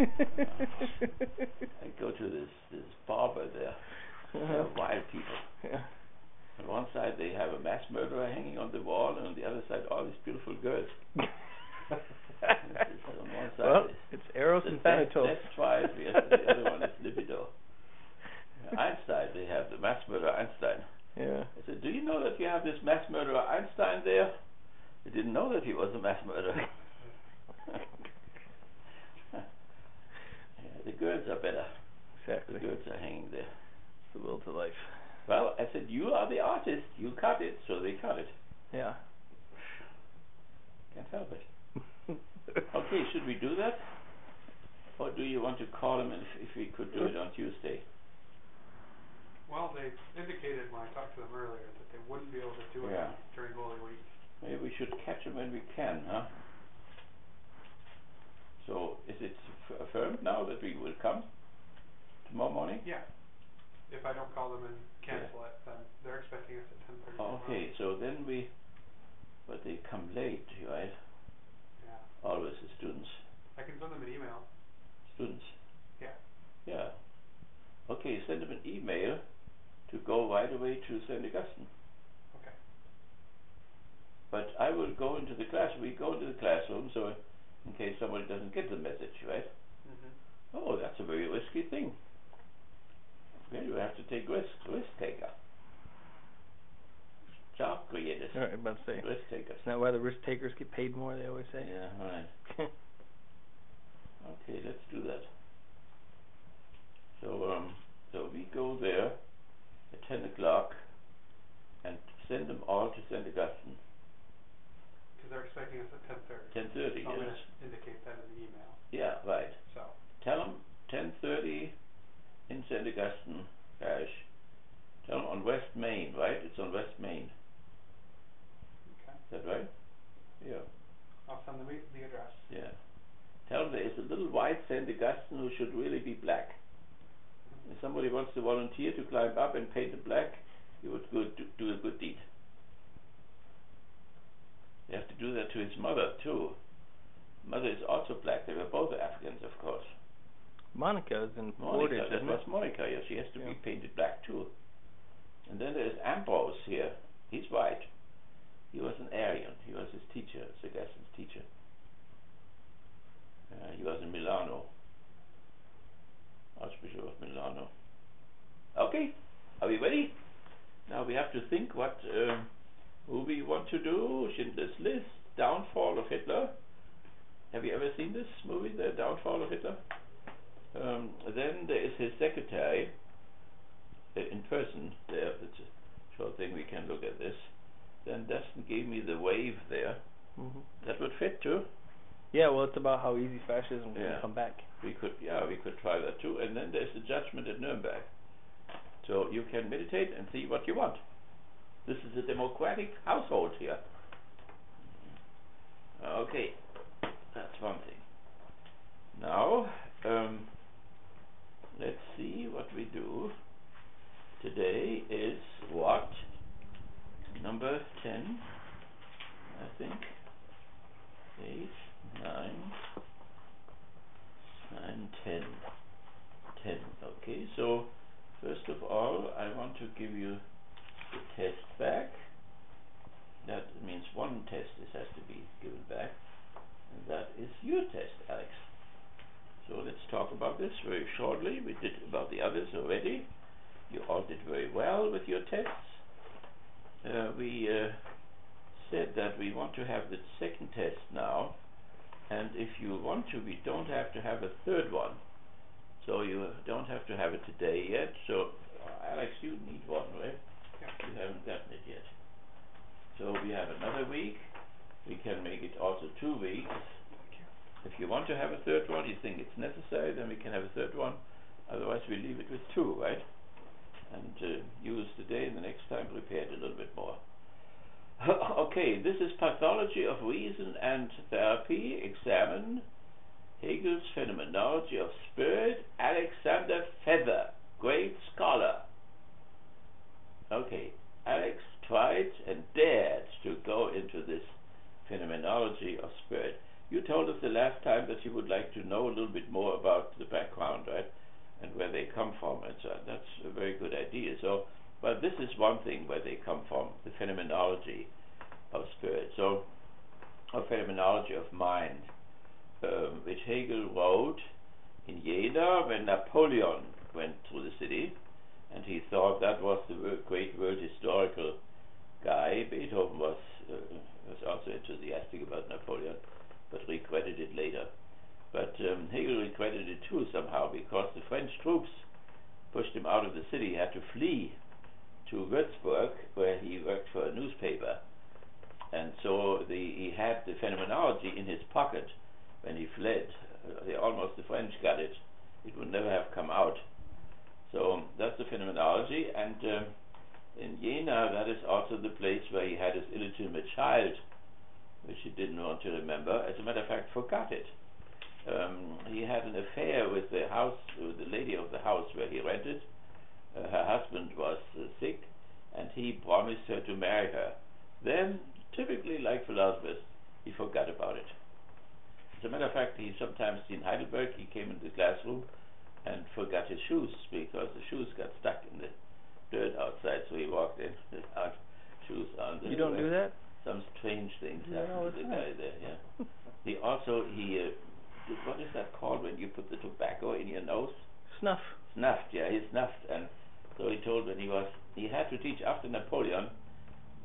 I go to this this barber there. They're uh-huh. wild people. Yeah. On one side they have a mass murderer hanging on the wall, and on the other side all these beautiful girls. This is on one side. well, it's Eros and Thanatos. Death twice. The other- the other one is libido. Einstein, they have the mass murderer Einstein. Yeah. I said, do you know that you have this mass murderer Einstein there? I didn't know that he was a mass murderer. Yeah, the goods are better. Exactly. The goods are hanging there. It's the will to life. Well, I said, you are the artist. You cut it, so they cut it. Yeah. Can't help it. Okay, should we do that? Or do you want to call him if, if we could do it on Tuesday? Well, they indicated when I talked to them earlier that they wouldn't be able to do it Yeah. during Holy Week. Maybe we should catch them when we can, huh? So, is it f- affirmed now that we will come tomorrow morning? Yeah. If I don't call them and cancel it, then they're expecting us at ten thirty. Okay, so then we, but they come late, right? Yeah. Always the students. I can send them an email. Students. Yeah. Yeah. Okay, send them an email to go right away to St. Augustine. Okay. But I will go into the class. We go into the classroom, so in case somebody doesn't get the message, right? Mhm. Oh, that's a very risky thing. Well, you have to take risks. Risk taker. Job creators. All right, about to say. Risk takers. Isn't that why the risk takers get paid more? They always say. Yeah, right. Okay, let's do that. So, um, so we go there at ten o'clock and send them all to St. Augustine. They're expecting us at ten thirty. Ten thirty, So I'm yes. gonna indicate that in the email. Yeah, right. So. Tell them ten thirty in St. Augustine, Parish. Tell them on West Main, right? It's on West Main. Okay. Is that right? Yeah. I'll send them e- the address. Yeah. Tell them there is a little white St. Augustine who should really be black. Mm-hmm. If somebody wants to volunteer to climb up and paint it black, you would good do, do a good deed. You have to do that to his mother too. Mother is also black. They were both Africans, of course. Monica is in Monica, Portage, that was? Monica. Yes, she has to be painted black too. And then there's Ambrose here. He's white. He was an Aryan. He was his teacher, St. Augustine's teacher. Uh, he was in Milano. Archbishop of Milano. Okay, are we ready? Now we have to think what um, movie we want to do. Schindler's List, Downfall of Hitler. Have you ever seen this movie, The Downfall of Hitler? Um, then there is his secretary uh, in person. There, it's a short thing. We can look at this. Then Dustin gave me the wave there. hmm That would fit too. Yeah, well, it's about how easy fascism Yeah. can come back. We could, yeah, we could try that too. And then there's the judgment at Nuremberg. So you can meditate and see what you want. This is a democratic household here. Okay, that's one thing. Now, um, let's see what we do. Today is what? Number 10, I think. 8, 9, 9, 10. 10. Okay, so first of all, I want to give you test back. That means one test is has to be given back, and that is your test, Alex. So let's talk about this very shortly. We did about the others already. You all did very well with your tests. Uh, we uh, said that we want to have the second test now, and if you want to, we don't have to have a third one. So you don't have to have it today yet. So, uh, Alex, you need one, right? Haven't gotten it yet. So we have another week. We can make it also two weeks. If you want to have a third one, you think it's necessary, then we can have a third one. Otherwise, we leave it with two, right? And uh, use today and the next time prepare it a little bit more. okay, this is Pathology of Reason and Therapy. Examine Hegel's Phenomenology of Spirit. Alexander Feather, great scholar. Okay, Alex tried and dared to go into this phenomenology of spirit. you told us the last time that you would like to know a little bit more about the background, right? And where they come from and so on. That's a very good idea. So, but this is one thing where they come from, the phenomenology of spirit. So, a phenomenology of mind, um, which Hegel wrote in Jena when Napoleon went through the city, and he thought that was the great world historical guy. Beethoven was uh, was also enthusiastic about Napoleon, but regretted it later. But um, Hegel regretted it too somehow because the French troops pushed him out of the city. He had to flee to Würzburg, where he worked for a newspaper, and so the, he had the phenomenology in his pocket when he fled. Uh, almost the French got it; it would never have come out. So that's the phenomenology, and um, in Jena, that is also the place where he had his illegitimate child, which he didn't want to remember. As a matter of fact, forgot it. Um, he had an affair with the house, with the lady of the house where he rented. Uh, her husband was uh, sick, and he promised her to marry her. Then, typically like philosophers, he forgot about it. As a matter of fact, he sometimes in Heidelberg, he came into the classroom and forgot his shoes because the shoes got stuck in the dirt outside, so he walked in without shoes on. The You don't do that? Some strange things Do that happen all to the guy there. Yeah. he also he uh, what is that called when you put the tobacco in your nose? Snuff. Snuffed. Yeah, he snuffed, and so he told when he was he had to teach after Napoleon.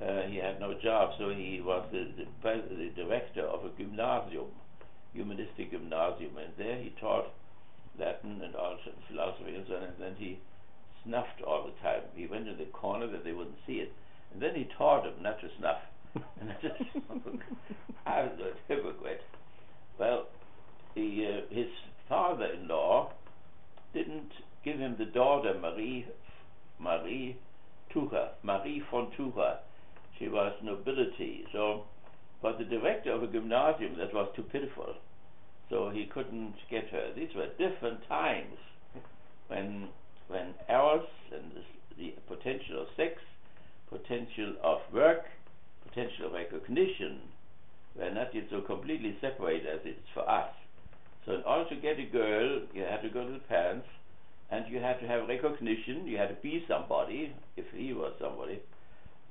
Uh, he had no job, so he was the, the, pres- the director of a gymnasium, humanistic gymnasium, and there he taught Latin and also philosophy and so on, and then he snuffed all the time. He went in the corner that they wouldn't see it, and then he taught them not to snuff. And I just, I was a hypocrite. Well, he, uh, his father-in-law didn't give him the daughter Marie, Marie Tucher, Marie von Tucher. She was nobility, so, but the director of a gymnasium that was too pitiful, so he couldn't get her. These were different times when when eros and the, the potential of sex, potential of work, potential of recognition were not yet so completely separated as it is for us. So in order to get a girl, you had to go to the parents, and you had to have recognition. You had to be somebody, if he was somebody,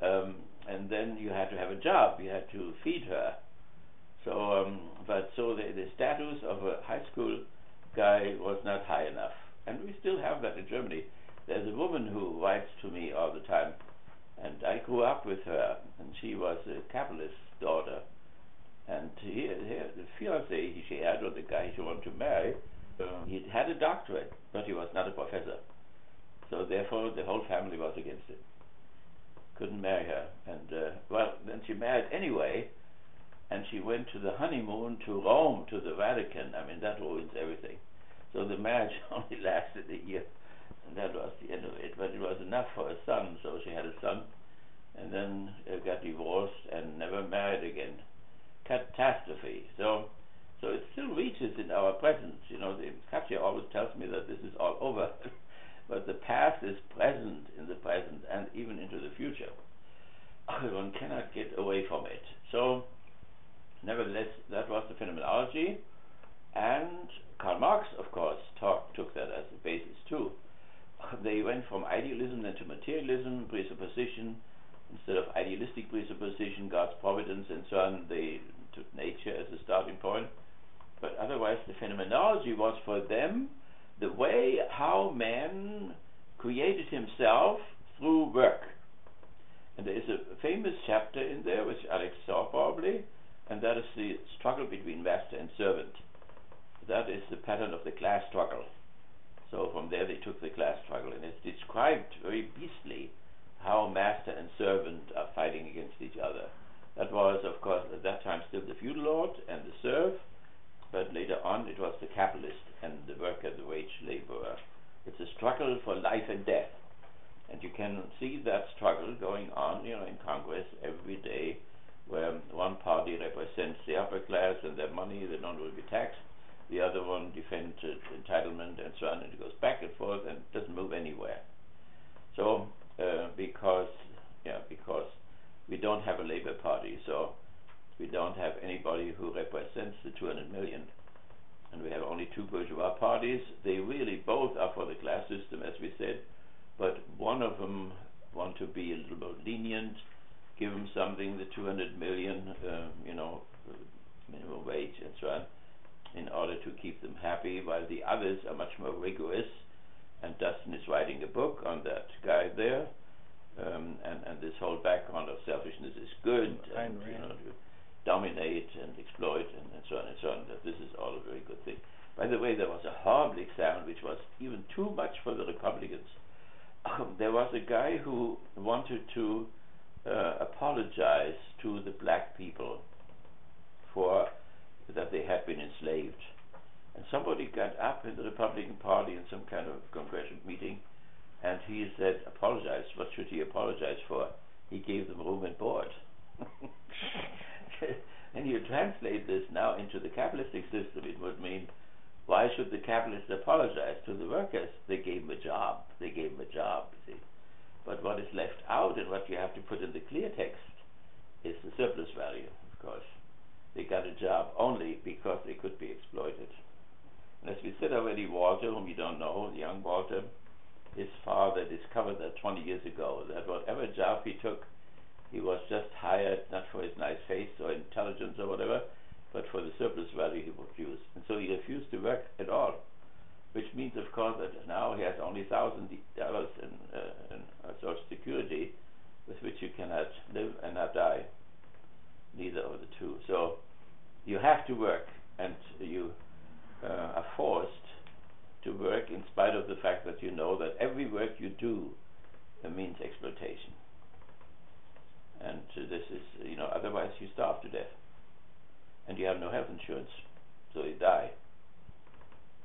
um, and then you had to have a job. You had to feed her. So, um, but so the, the status of a high school guy was not high enough, and we still have that in Germany. There's a woman who writes to me all the time, and I grew up with her, and she was a capitalist's daughter. And he, he, the fiance she had, or the guy she wanted to marry, uh, he had a doctorate, but he was not a professor. So therefore, the whole family was against it. Couldn't marry her, and uh, well, then she married anyway, and she went to the honeymoon to Rome, to the Vatican. I mean, that ruins everything. So the marriage only lasted a year, and that was the end of it. But it was enough for a son, so she had a son, and then uh, got divorced and never married again. Catastrophe. So, so it still reaches in our present. You know, the Katja always tells me that this is all over, but the past is present in the present and even into the future. One cannot get away from it. So, nevertheless, that was the phenomenology, and Karl Marx, of course, talk, took that as a basis too. They went from idealism then to materialism, presupposition, instead of idealistic presupposition, God's providence and so on, they took nature as a starting point. But otherwise, the phenomenology was for them the way how man created himself through work. And there is a famous chapter in there, which Alex saw probably, and that is the struggle between master and servant. That is the pattern of the class struggle. So from there they took the class struggle, and it's described very beastly how master and servant are fighting against each other. That was, of course, at that time still the feudal lord and the serf, but later on it was the capitalist and the worker, the wage laborer. It's a struggle for life and death. And you can see that struggle going on, you know, in Congress every day, where one party represents the upper class and their money, they don't will be taxed. The other one defends entitlement and so on, and it goes back and forth and doesn't move anywhere. So, uh, because, yeah, because we don't have a labor party, so we don't have anybody who represents the 200 million. And we have only two bourgeois parties. They really both are for the class system, as we said, but one of them want to be a little more lenient, give them something, the 200 million, uh, you know, minimum wage and so on, in order to keep them happy, while the others are much more rigorous. And Dustin is writing a book on that guy there, um, and and this whole background of selfishness is good, and, you know, to dominate and exploit and, and so on and so on. That this is all a very good thing. By the way, there was a horrible example which was even too much for the Republicans. Um, there was a guy who wanted to uh, apologize to the black people for that they had been enslaved. And somebody got up in the Republican Party in some kind of congressional meeting, and he said, "Apologize. What should he apologize for? He gave them room and board." and you translate this now into the capitalistic system, it would mean, why should the capitalists apologize to the workers? They gave them a job. They gave them a job. See. But what is left out and what you have to put in the clear text is the surplus value, of course. They got a job only because they could be exploited. And as we said already, Walter, whom you don't know, young Walter, his father discovered that 20 years ago, that whatever job he took, he was just hired not for his nice face or intelligence or whatever, but for the surplus value he produced. And so he refused to work at all, which means, of course, that now he has only thousand dollars in, uh, in uh, Social Security, with which you cannot live and not die, neither of the two. So you have to work, and you uh, are forced to work in spite of the fact that you know that every work you do means exploitation. And uh, this is, you know, otherwise you starve to death. And you have no health insurance, so you die.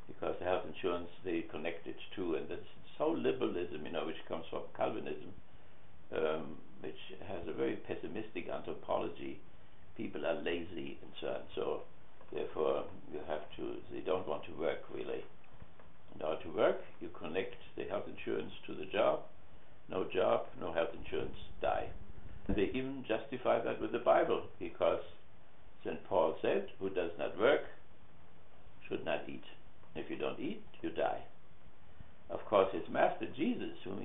Because health insurance they connect it to, and this whole liberalism, you know, which comes from Calvinism, um, which has a very pessimistic anthropology. People are lazy and so on. So therefore, you have to. They don't want to work really. In order to work, you connect the health insurance to the job. No job, no health insurance, die. They even justify that with the Bible, because St. Paul said, "Who does not work should not eat. If you don't eat, you die." Of course, his master Jesus, whom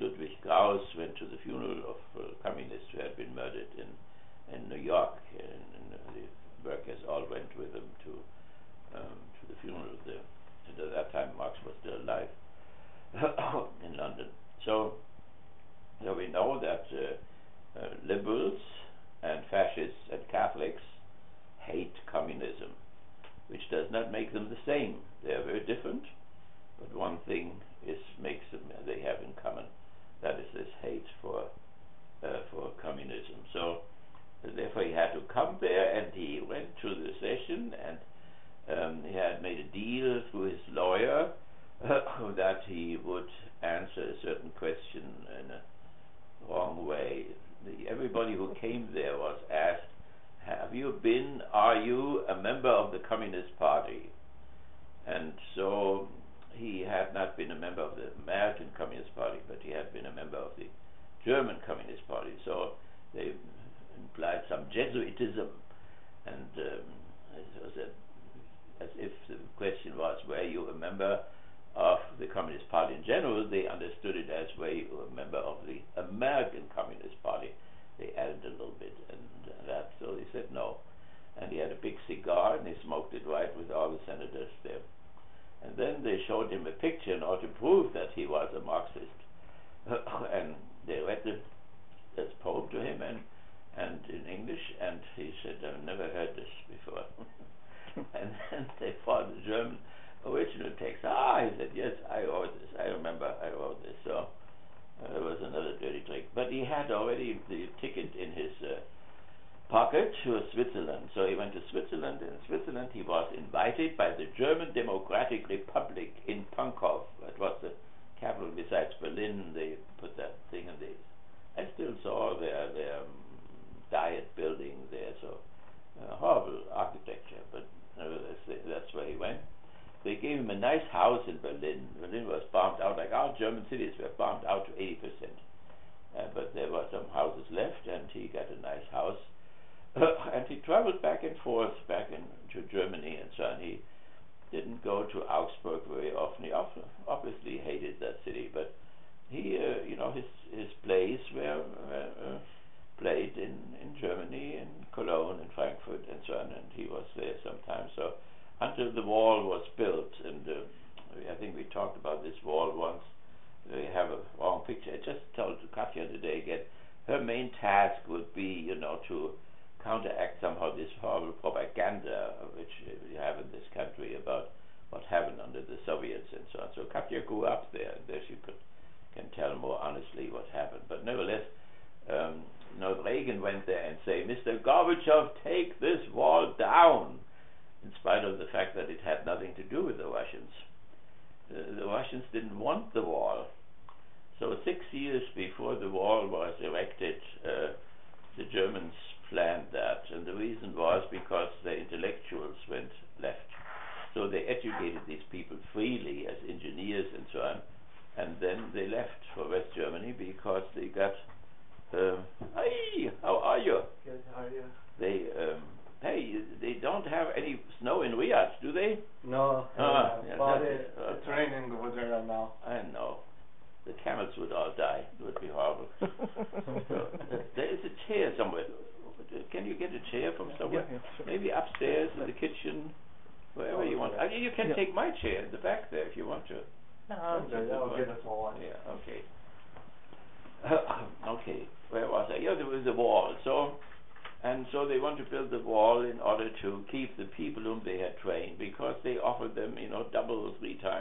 Ludwig Krauss went to the funeral of a communist who had been murdered in, in New York.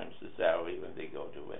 Times the salary when they go to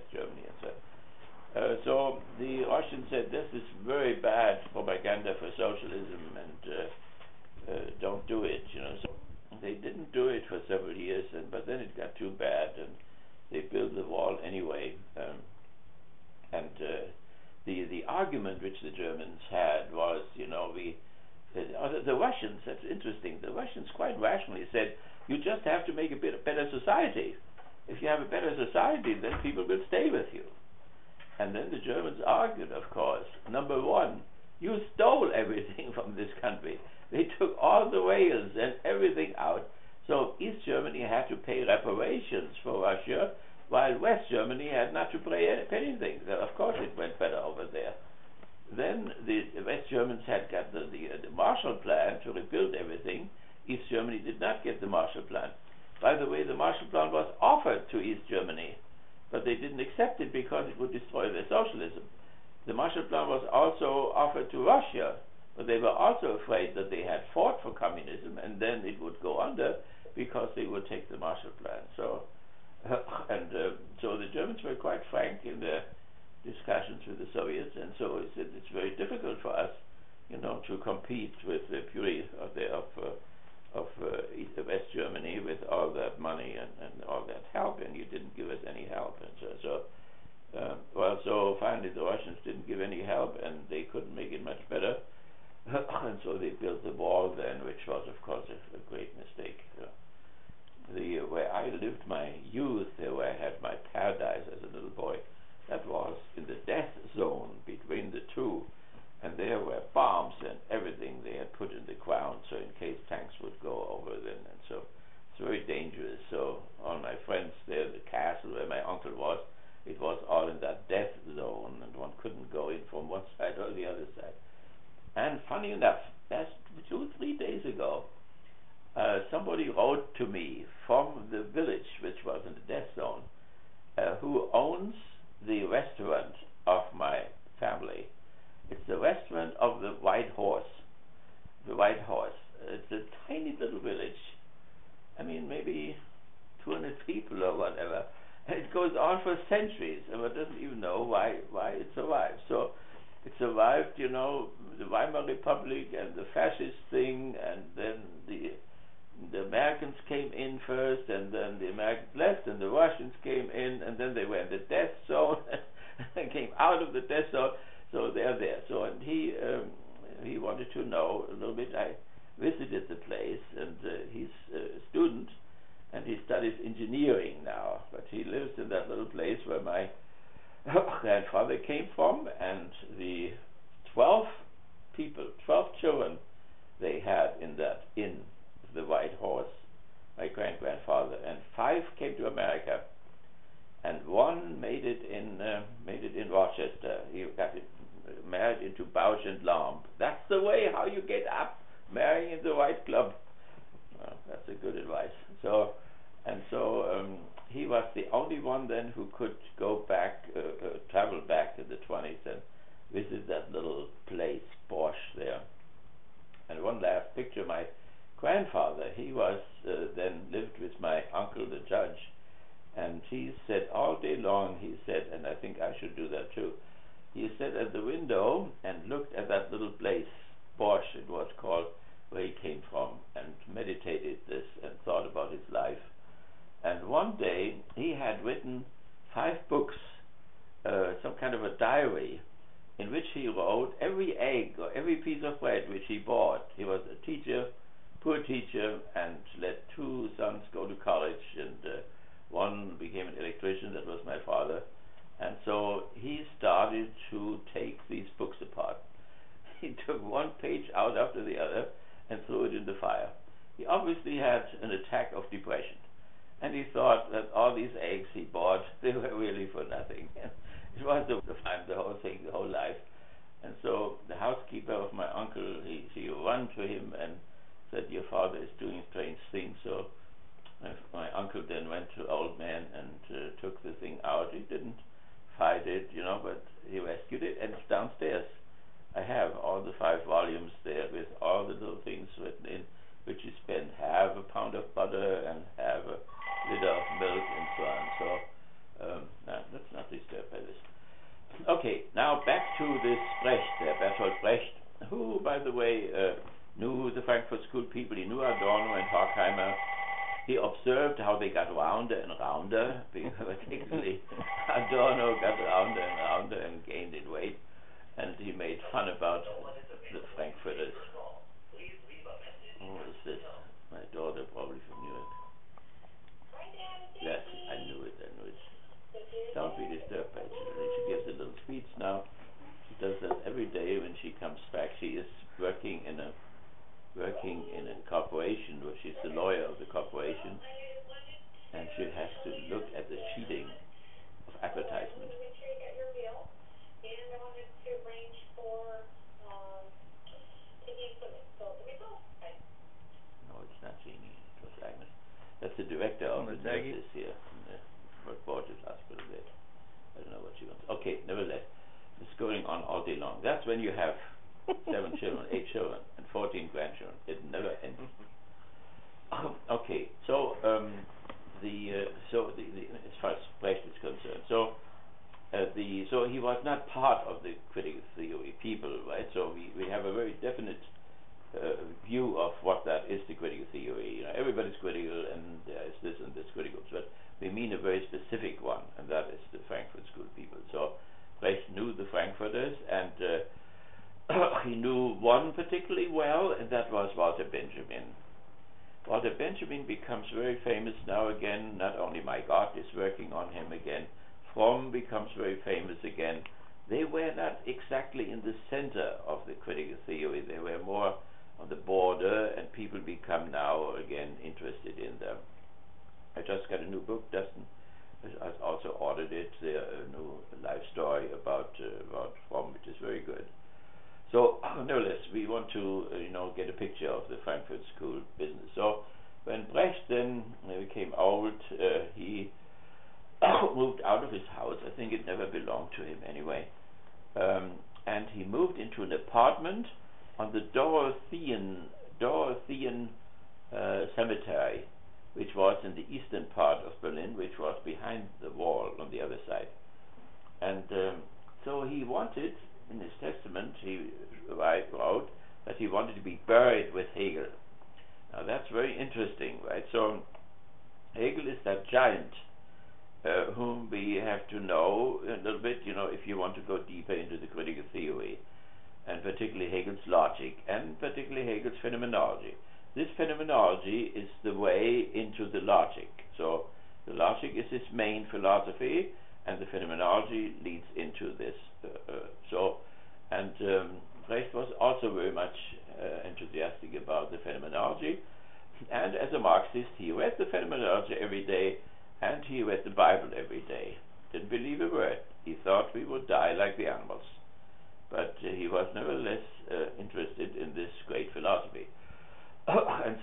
sons go to college and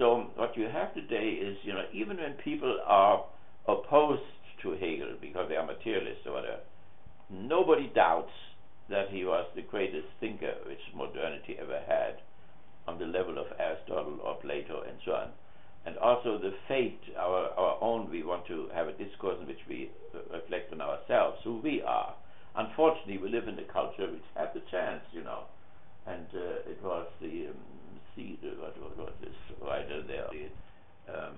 so what you have today is, you know, even when people are opposed to Hegel because they are materialists or whatever, nobody doubts that he was the greatest thinker which modernity ever had on the level of Aristotle or Plato and so on. And also the fate, our, our own, we want to have a discourse in which we uh, reflect on ourselves, who we are. Unfortunately, we live in a culture which had the chance, you know, and uh, it was the um, see the, what, what, what this writer there, the, um,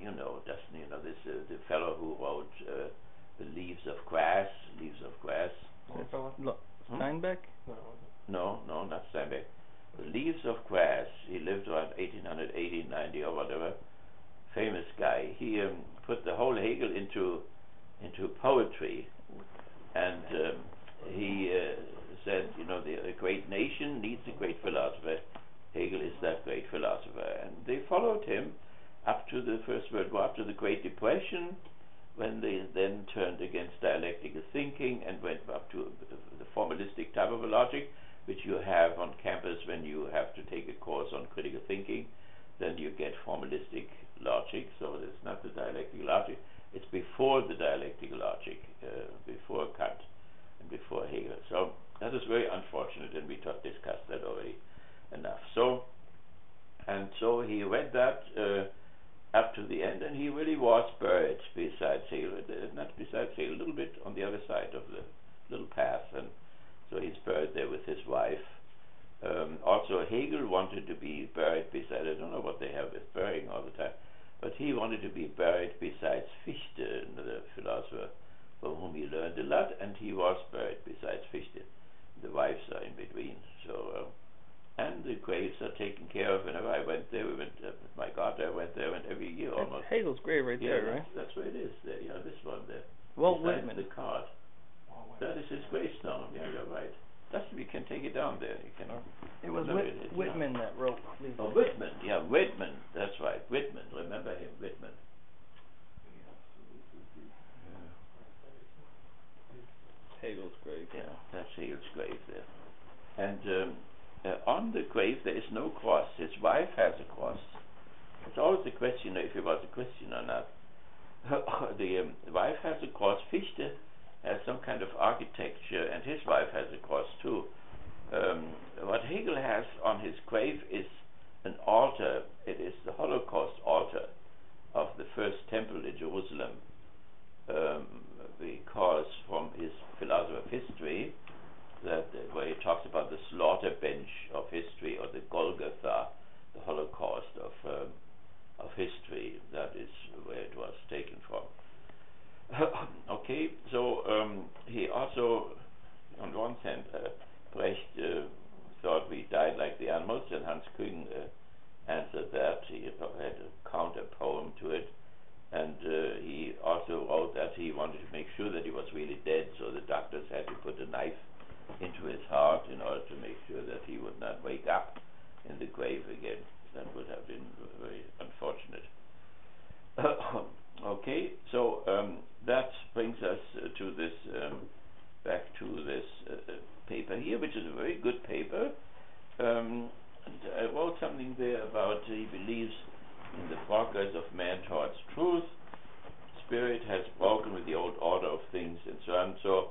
you know, just you know this uh, the fellow who wrote uh, the Leaves of Grass, Leaves of Grass. Hmm? No, Steinbeck. No, no, not Steinbeck. The Leaves of Grass. He lived around 1880, 90 or whatever. Famous guy. He um, put the whole Hegel into into poetry, and um, he uh, said, you know, the, great nation needs a great philosopher. Hegel is that great philosopher, and they followed him up to the First World War, up to the Great Depression, when they then turned against dialectical thinking and went up to the formalistic type of a logic, which you have on campus when you have to take a course on critical thinking. Then you get formalistic logic, so it's not the dialectical logic. It's before the dialectical logic, uh, before Kant and before Hegel. So that is very unfortunate, and we discussed that already enough. So, and so he read that uh, up to the end, and he really was buried beside Hegel, uh, not beside Hegel, a little bit on the other side of the little path, and so he's buried there with his wife. Um, also, Hegel wanted to be buried beside, I don't know what they have with burying all the time, but he wanted to be buried beside Fichte, the philosopher from whom he learned a lot, and he was buried beside Fichte. The wives are in between, so. Uh, and the graves are taken care of. Whenever I went there, we went. Uh, my God, I went there, went every year That's almost. Hegel's grave right yeah, there, right? that's where it is. There, yeah, this one there. Walt Besides Whitman. The card. That is his gravestone. Yeah, you're right. That's we can take it down there. You can. It was Whit- it. Whitman that wrote. Oh, Whitman. Yeah, Whitman. That's right. Whitman. Remember him, Whitman. Hegel's grave. Yeah, that's Hegel's grave there. And um, on the grave there is no cross. His wife has a cross. It's always a question if he was a Christian or not. the um, wife has a cross. Fichte has some kind of architecture, and his wife has a cross too. Um, what Hegel has on his grave is an altar. It is the Holocaust altar of the first temple in Jerusalem. Um, because from his philosophy of history, where he talks about the slaughter bench of history or the Golgotha, the Holocaust of um, of history. That is where it was taken from. okay, so um, he also, on one hand, uh, Brecht uh, thought we died like the animals, and Hans Küng uh, answered that. He had a counter poem to it. And uh, he also wrote that he wanted to make sure that he was really dead, so the doctors had to put a knife into his heart in order to make sure that he would not wake up in the grave again. That would have been very unfortunate. okay, so um, that brings us uh, to this, um, back to this uh, uh, paper here, which is a very good paper. Um, I wrote something there about he believes in the progress of man towards truth. Spirit has broken with the old order of things and so on. So,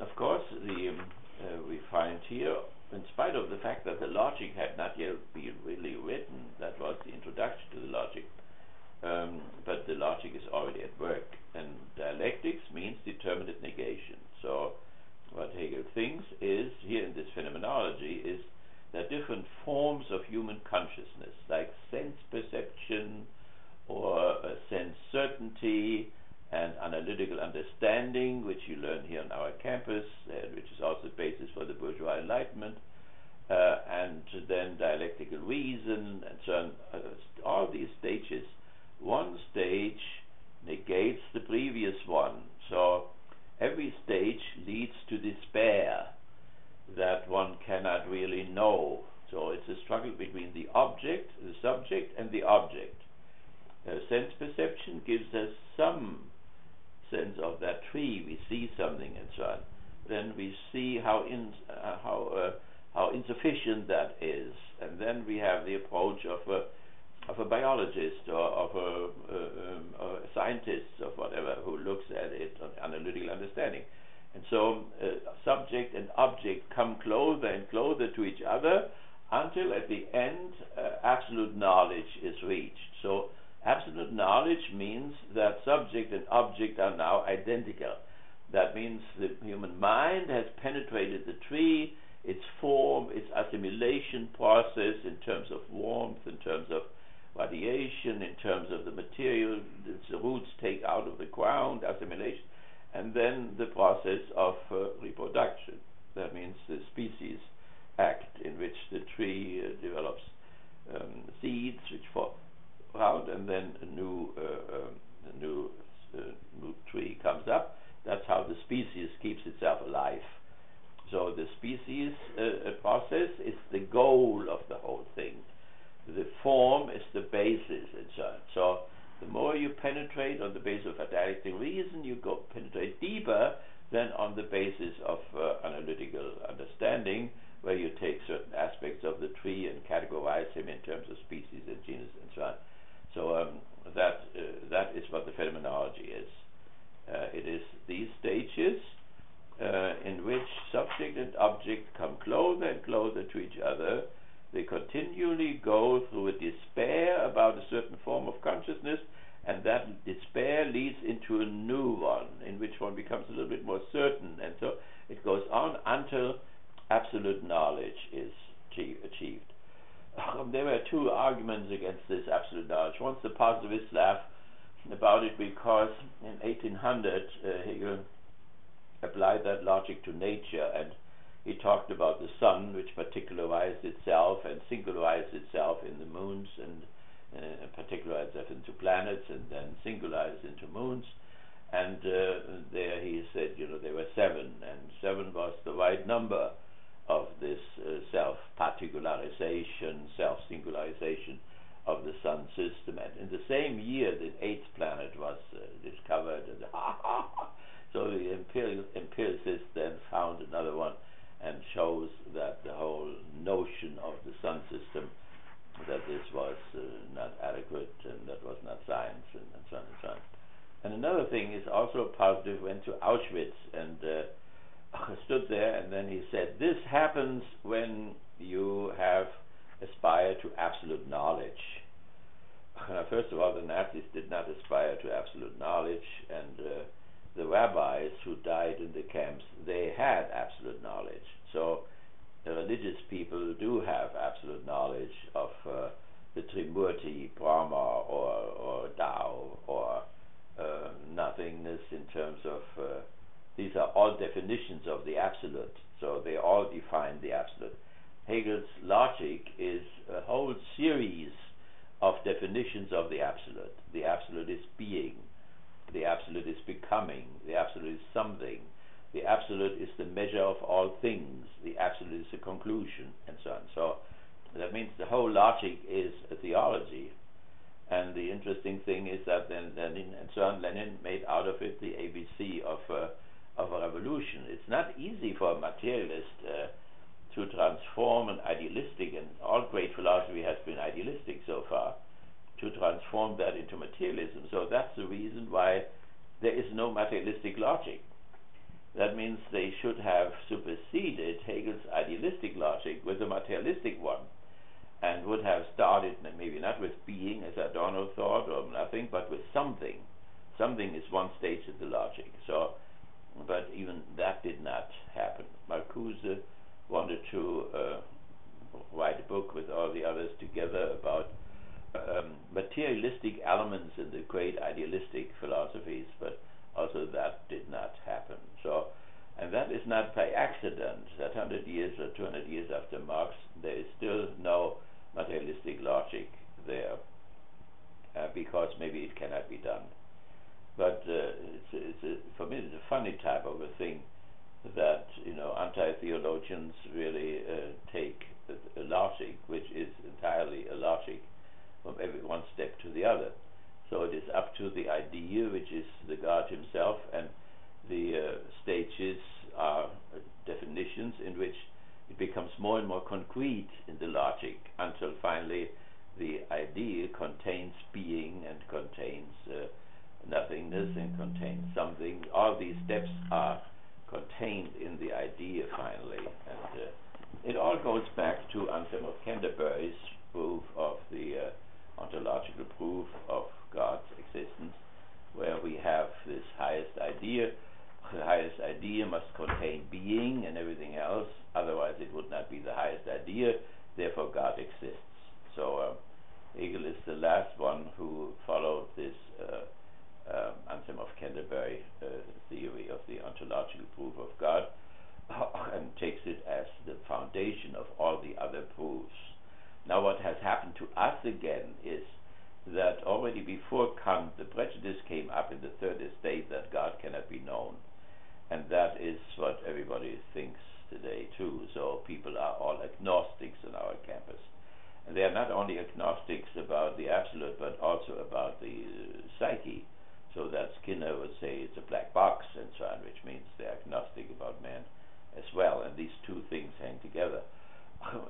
of course, um, uh, we find here, in spite of the fact that the logic had not yet been really written, that was the introduction to the logic. Um, but the logic is already at work, and dialectics means determinate negation. So, what Hegel thinks is The absolute is something. The absolute is the measure of all things. The absolute is the conclusion, and so on. So that means the whole logic is a theology. And the interesting thing is that then Lenin and so on, Lenin made out of it the ABC of a, of a revolution. It's not easy for a materialist uh, to transform an idealistic, and all great philosophy has been idealistic so far to transform that into materialism. So that's the reason why there is no materialistic logic. That means they should have superseded Hegel's idealistic logic with a materialistic one and would have started maybe not with being as Adorno thought or nothing, but with something. Something is one stage of the logic. So, but even that did not happen. Marcuse wanted to uh, write a book with all the others together about um, materialistic elements in the great idealistic philosophies, but also that did not happen. So, and that is not by accident. That 100 years or 200 years after Marx, there is still no materialistic logic there, uh, because maybe it cannot be done. But uh, it's, it's a, for me, it's a funny type of a thing that you know anti-theologians really uh, take a logic which is entirely a logic from every one step to the other. So it is up to the idea, which is the God Himself, and the uh, stages are definitions in which it becomes more and more concrete in the logic until finally the idea contains being and contains uh, nothingness and contains something. All these steps are contained in the idea finally, and uh, it all goes back to Anselm of Canterbury's proof of the uh, ontological proof of God's existence, where we have this highest idea. The highest idea must contain being and everything else, otherwise, it would not be the highest idea, therefore, God exists. So, um, Hegel is the last one who followed this uh, uh Anselm of Canterbury uh, theory of the ontological proof of God and takes it as the foundation of all the other proofs again is that already before Kant, the prejudice came up in the third estate that God cannot be known. And that is what everybody thinks today, too. So people are all agnostics in our campus. And they are not only agnostics about the absolute, but also about the uh, psyche. So that Skinner would say it's a black box and so on, which means they're agnostic about man as well. And these two things hang together.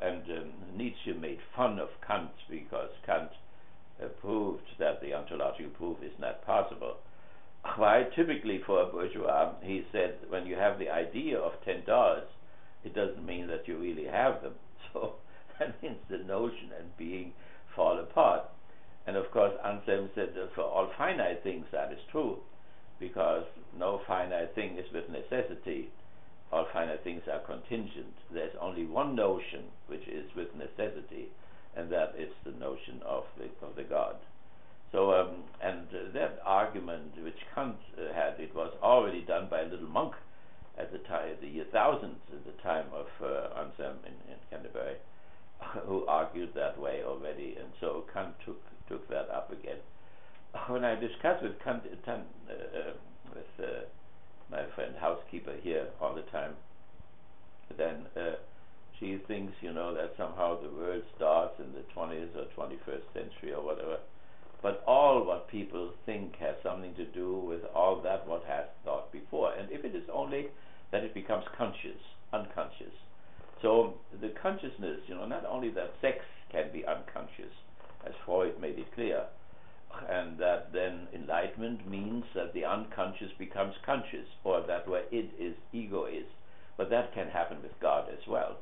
And um, Nietzsche made fun of Kant because Kant uh, proved that the ontological proof is not possible. Why, typically for a bourgeois, he said, when you have the idea of ten dollars, it doesn't mean that you really have them. So that means the notion and being fall apart. And of course, Anselm said that for all finite things that is true, because no finite thing is with necessity. All finite things are contingent. There's only one notion which is with necessity, and that is the notion of the of the God. So, um, and uh, that argument which Kant uh, had, it was already done by a little monk at the time, the year thousand, at the time of uh, Anselm in, in Canterbury, who argued that way already, and so Kant took took that up again. When I discussed with Kant, uh, uh, with uh, my friend housekeeper here all the time, then uh, she thinks, you know, that somehow the world starts in the 20th or 21st century or whatever. But all what people think has something to do with all that what has thought before. And if it is only that it becomes conscious, unconscious. So the consciousness, you know, not only that sex can be unconscious, as Freud made it clear, and that then enlightenment means that the unconscious becomes conscious, or that where it is, ego is. But that can happen with God as well.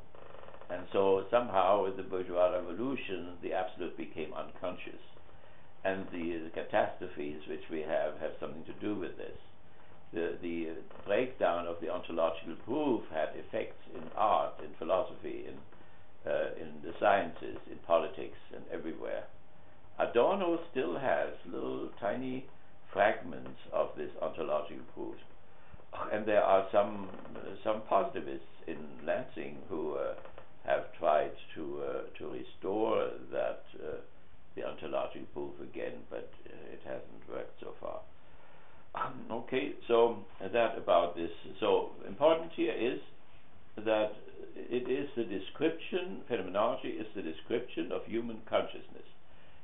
And so somehow with the bourgeois revolution, the absolute became unconscious. And the, the catastrophes which we have have something to do with this. The, the breakdown of the ontological proof had effects in art, in philosophy, in, uh, in the sciences, in politics, and everywhere. Adorno still has little tiny fragments of this ontological proof. And there are some some positivists in Lansing who uh, have tried to uh, to restore that uh, the ontological proof again, but uh, it hasn't worked so far. Um, okay, so that about this. So important here is that it is the description, phenomenology is the description of human consciousness.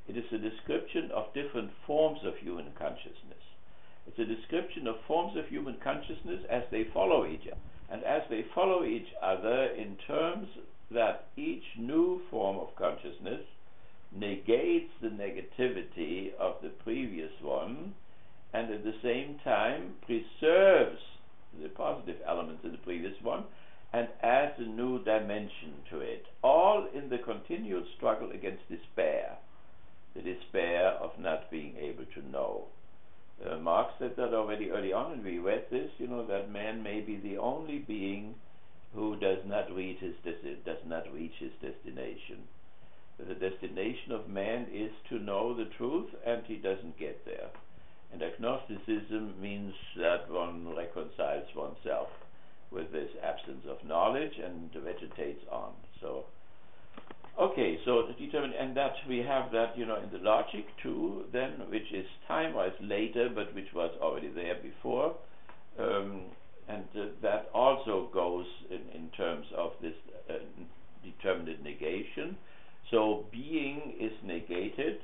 It is a description of different forms of human consciousness. It's a description of forms of human consciousness as they follow each other. And as they follow each other in terms that each new form of consciousness negates the negativity of the previous one and at the same time preserves the positive elements of the previous one and adds a new dimension to it, all in the continued struggle against despair, the despair of not being able to know. Uh, Marx said that already early on, and we read this, you know, that man may be the only being who does not reach his does not reach his destination. The destination of man is to know the truth, and he doesn't get there. And agnosticism means that one reconciles oneself with this absence of knowledge and vegetates on. So, okay, so to determine, and that we have that, you know, in the logic too, then, which is time-wise later, but which was already there before. Um, and uh, that also goes in, in terms of this uh, determinate negation. So being is negated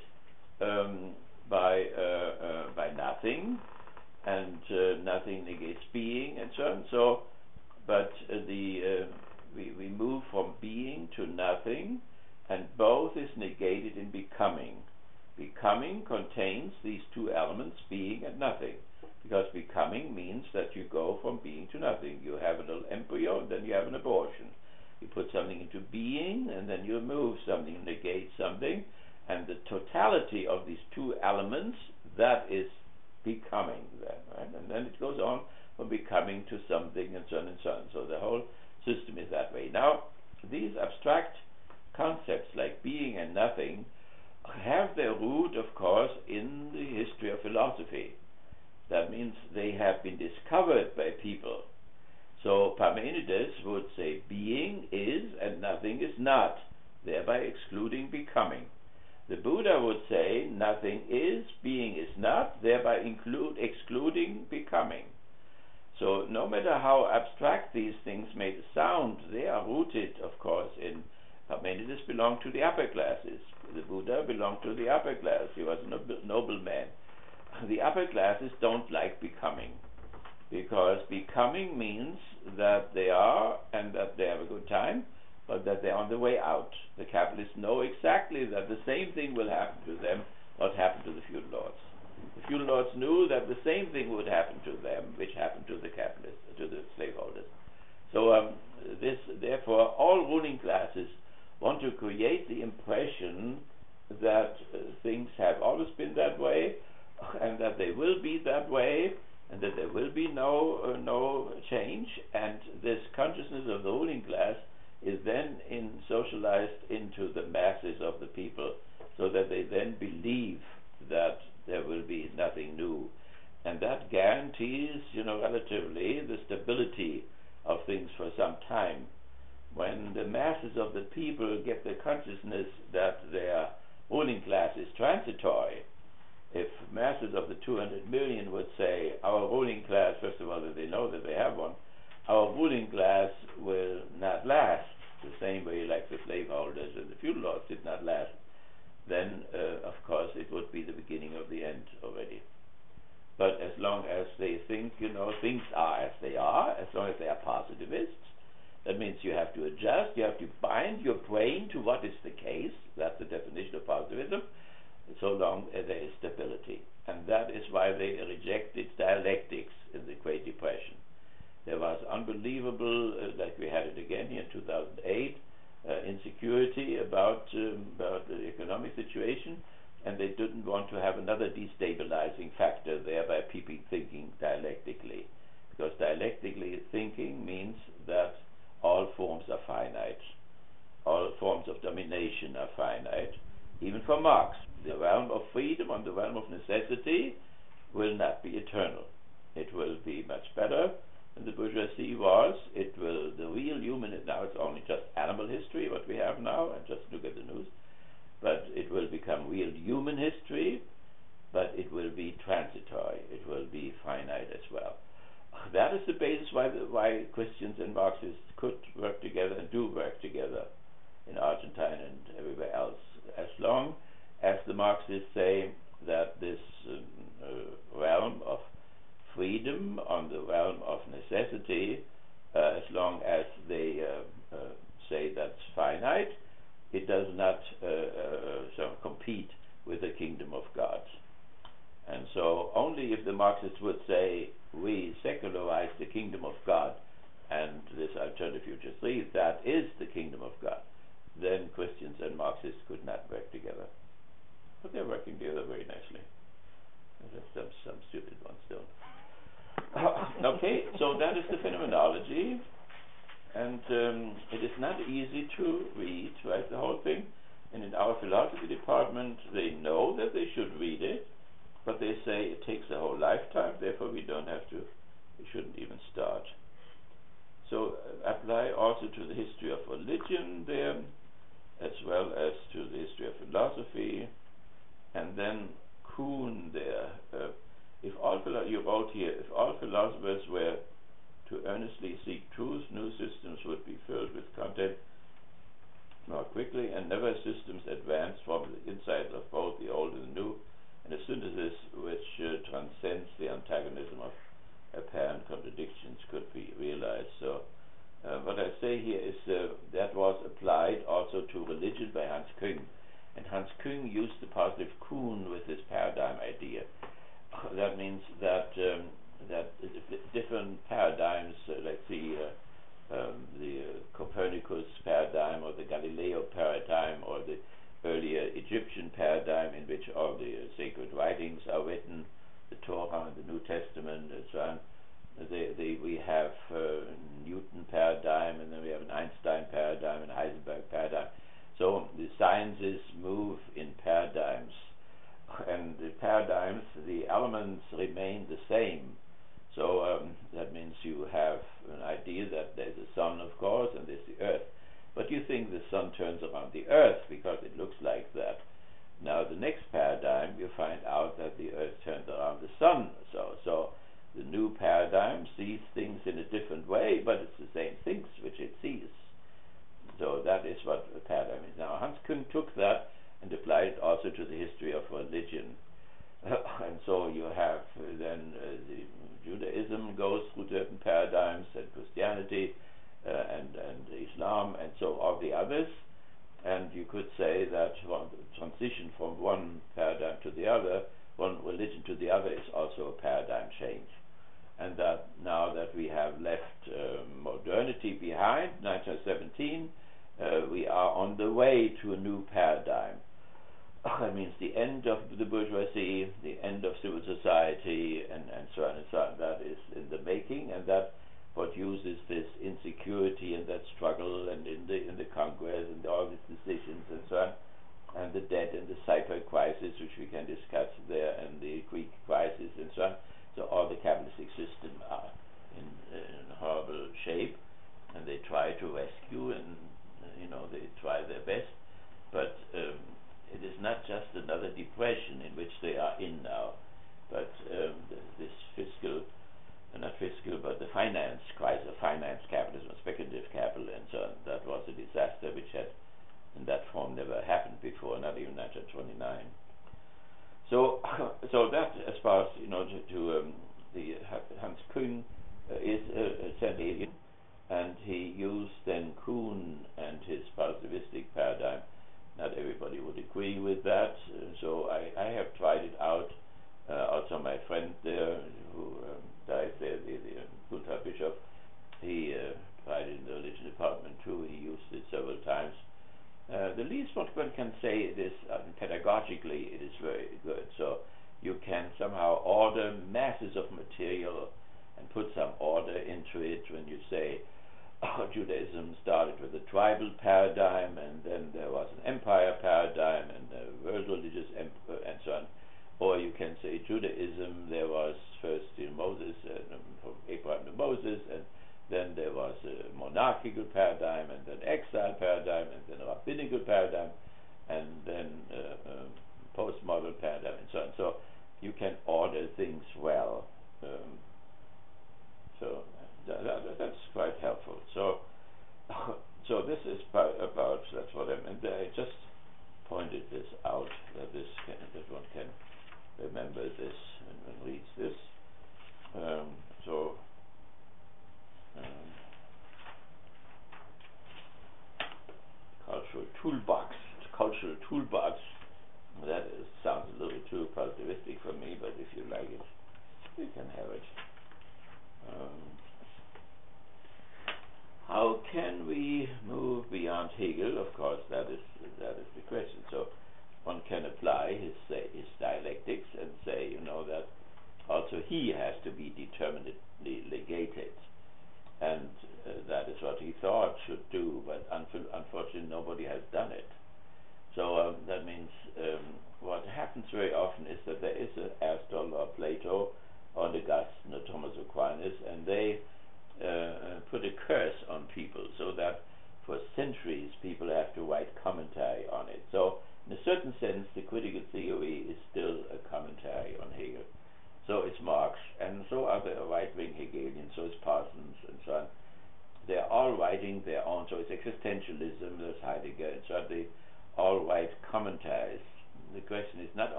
um, by uh, uh by nothing, and uh, nothing negates being, and so on. So, but uh, the we we move from being to nothing, and both is negated in becoming. Becoming contains these two elements, being and nothing. Because becoming means that you go from being to nothing. You have a little embryo, and then you have an abortion. You put something into being, and then you remove something, negate something, and the totality of these two elements, that is becoming then, right? And then it goes on from becoming to something, and so on and so on. So the whole system is that way. Now, these abstract concepts like being and nothing have their root, of course, in the history of philosophy. That means they have been discovered by people. So Parmenides would say being is and nothing is not, thereby excluding becoming. The Buddha would say nothing is, being is not, thereby include, excluding becoming. So no matter how abstract these things may sound, they are rooted, of course, in how many of this belong to the upper classes. The Buddha belonged to the upper class. He was a nobleman. The upper classes don't like becoming because becoming means that they are and that they have a good time, but that they're on the way out. The capitalists know exactly that the same thing will happen to them what happened to the feudal lords. The feudal lords knew that the same thing would happen to them, which happened to the capitalists, to the slaveholders. So um, this, therefore, all ruling classes want to create the impression that uh, things have always been that way and that they will be that way and that there will be no uh, no change and this consciousness of the ruling class is then in socialized into the masses of the people so that they then believe that there will be nothing new. And that guarantees you know relatively the stability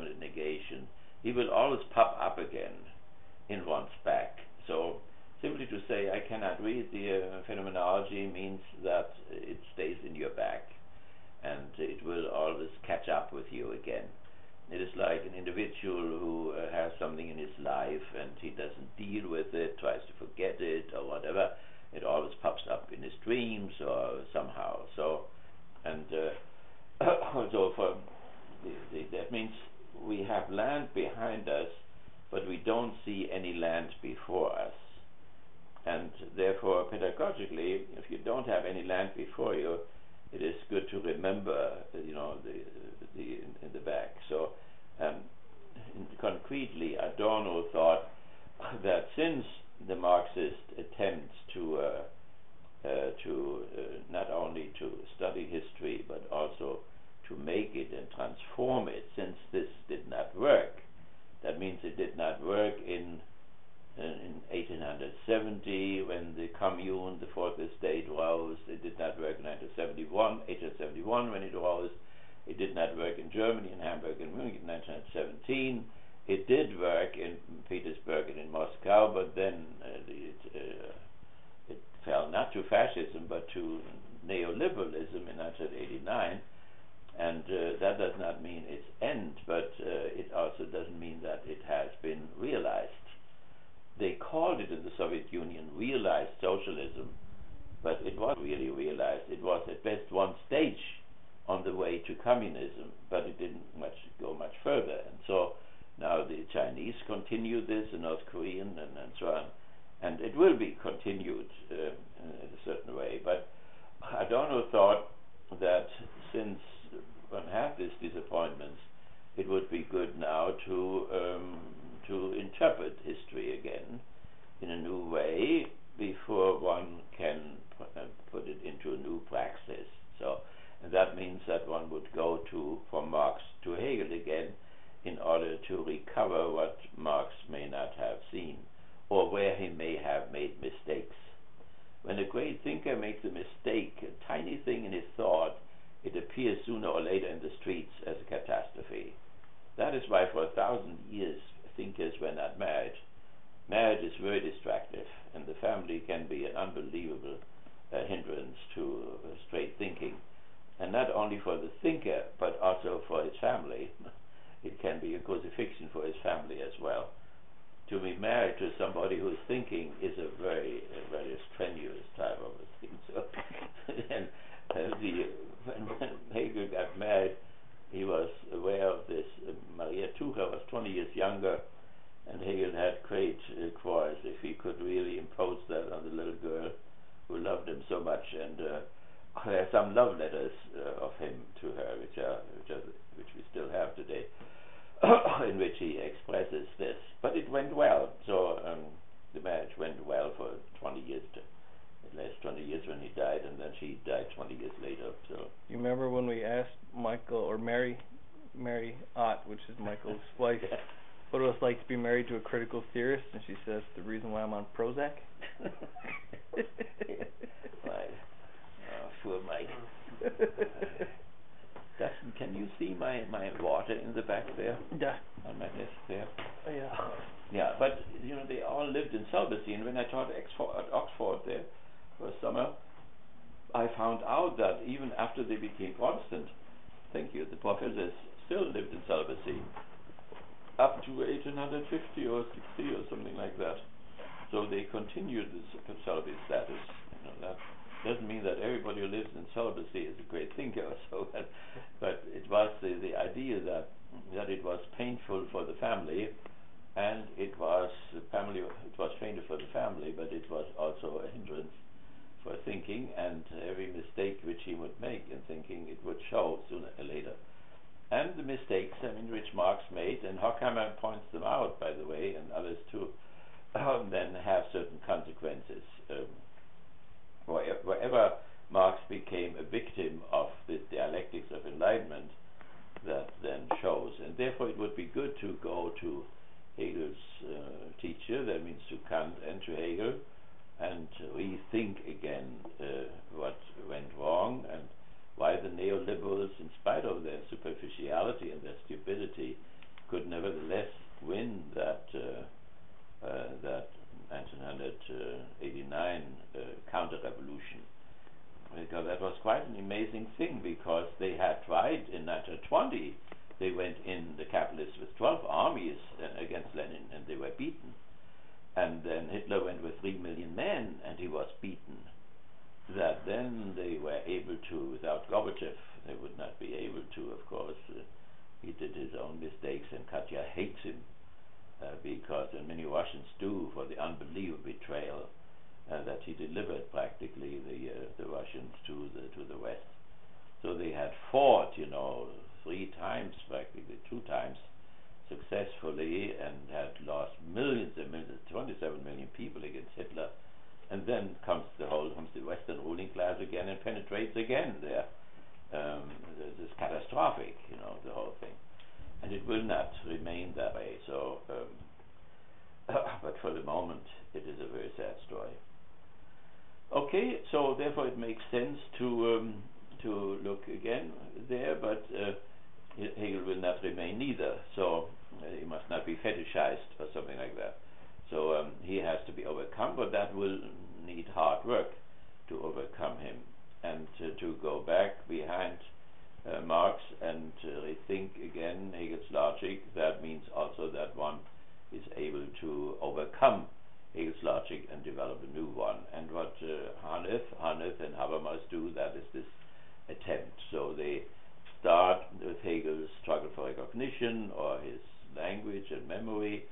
permanent negation, he will always pop up again in one's back. So simply to say I cannot read the uh, phenomenology means that it stays in your back and it will always catch up with you again. It is like an individual who uh, has something in his life and he doesn't deal with it, tries to forget it or whatever. It always pops up in his dreams or somehow. So, and uh, so for the, the, that means we have land behind us, but we don't see any land before us. And therefore, pedagogically, if you don't have any land before you, it is good to remember, you know, the, the in, the back. So, um, concretely, Adorno thought that since the Marxist attempts to uh, uh, to uh, not only to study history but also to make it and transform it, since this did not work, that means it did not work in in 1870 when the Commune, the fourth estate, rose. It did not work in 1971, 1871 when it rose. It did not work in Germany, in Hamburg and Munich in 1917. It did work in Petersburg and in Moscow, but then uh, it, uh, it fell not to fascism but to neoliberalism in 1989. And uh, that does not mean its end, but uh, it also doesn't mean that it has been realized they called it in the Soviet Union realized socialism, but it was really realized. It was at best one stage on the way to communism, but it didn't much go much further. And so now the Chinese continue this, the North Korean, and, and so on, and it will be continued uh, in a certain way. But Adorno thought that since one had these disappointments, it would be good now to um, to interpret history again in a new way before one can uh, put it into a new praxis. So that means that one would go to from Marx to Hegel again in order to recover what Marx may not have seen or where he may have made mistakes. When a great thinker makes a mistake, a tiny thing in his thought, it appears sooner or later in the streets as a catastrophe. That is why for a thousand years thinkers were not married. Marriage is very distractive, and the family can be an unbelievable uh, hindrance to uh, straight thinking. And not only for the thinker, but also for his family. it can be a crucifixion for his family as well. To be married to somebody who is thinking is a very, a very strenuous type of a thing. So, and the, when, Hegel got married, he was aware of this. Maria Tucher was 20 years younger, and Hegel had great uh, quarrels if he could really impose that on the little girl who loved him so much. And uh, there are some love letters uh, of him to her, which are, which are which we still have today, in which he expresses this. But it went well. So um, the marriage went well for 20 years. To, last 20 years when he died, and then she died 20 years later. So You remember when we asked Michael or Mary, Mary Ott, which is Michael's wife, what it was like to be married to a critical theorist, and she says the reason why I'm on Prozac. Right. Oh, poor Mike. Dustin, can you see my, my water in the back there yeah. on my desk there? Oh, yeah. Yeah, but you know they all lived in celibacy, and when I taught Oxford, at Oxford there a summer, I found out that even after they became Protestant, thank you, the professors still lived in celibacy up to 1850 or 60 or something like that. So they continued this celibacy status. You know, that doesn't mean that everybody who lives in celibacy is a great thinker so, but, but it was the, the idea that that it was painful for the family, and it was family. It was painful for the family, but it was also a hindrance for thinking, and every mistake which he would make in thinking, it would show sooner or later. And the mistakes, I mean, which Marx made, and Horkheimer points them out, by the way, and others too, um, then have certain consequences. Um, wherever Marx became a victim of the dialectics of enlightenment, that then shows. And therefore, it would be good to go to Hegel's uh, teacher, that means to Kant and to Hegel, and rethink again uh, what went wrong and why the neoliberals, in spite of their superficiality and their stupidity, could nevertheless win that uh, uh, that 1989 uh, counter-revolution. Because that was quite an amazing thing, because they had tried in 1920, they went in, the capitalists, with 12 armies against Lenin, and they were beaten. And then Hitler went with 3 million men, and he was beaten. That then they were able to, without Gorbachev, they would not be able to, of course. Uh, he did his own mistakes, and Katya hates him uh, because, and many Russians do, for the unbelievable betrayal uh, that he delivered practically the uh, the Russians to the to the west. So they had fought, you know, three times practically, two times successfully, and had lost millions and millions, 27 million people against Hitler. And then comes the whole comes the Western ruling class again and penetrates again there. Um, this is catastrophic, you know, the whole thing, and it will not remain that way. So, um, but for the moment, it is a very sad story. Okay, so therefore it makes sense to um, to look again there, but uh, Hegel will not remain neither. So he must not be fetishized or something like that. So um, he has to be overcome, but that will need hard work to overcome him and uh, to go back behind uh, Marx and uh, rethink again Hegel's logic. That means also that one is able to overcome Hegel's logic and develop a new one. And what uh, Honneth, Honneth and Habermas do, that is this attempt. So they start with Hegel's struggle for recognition or his language and memory,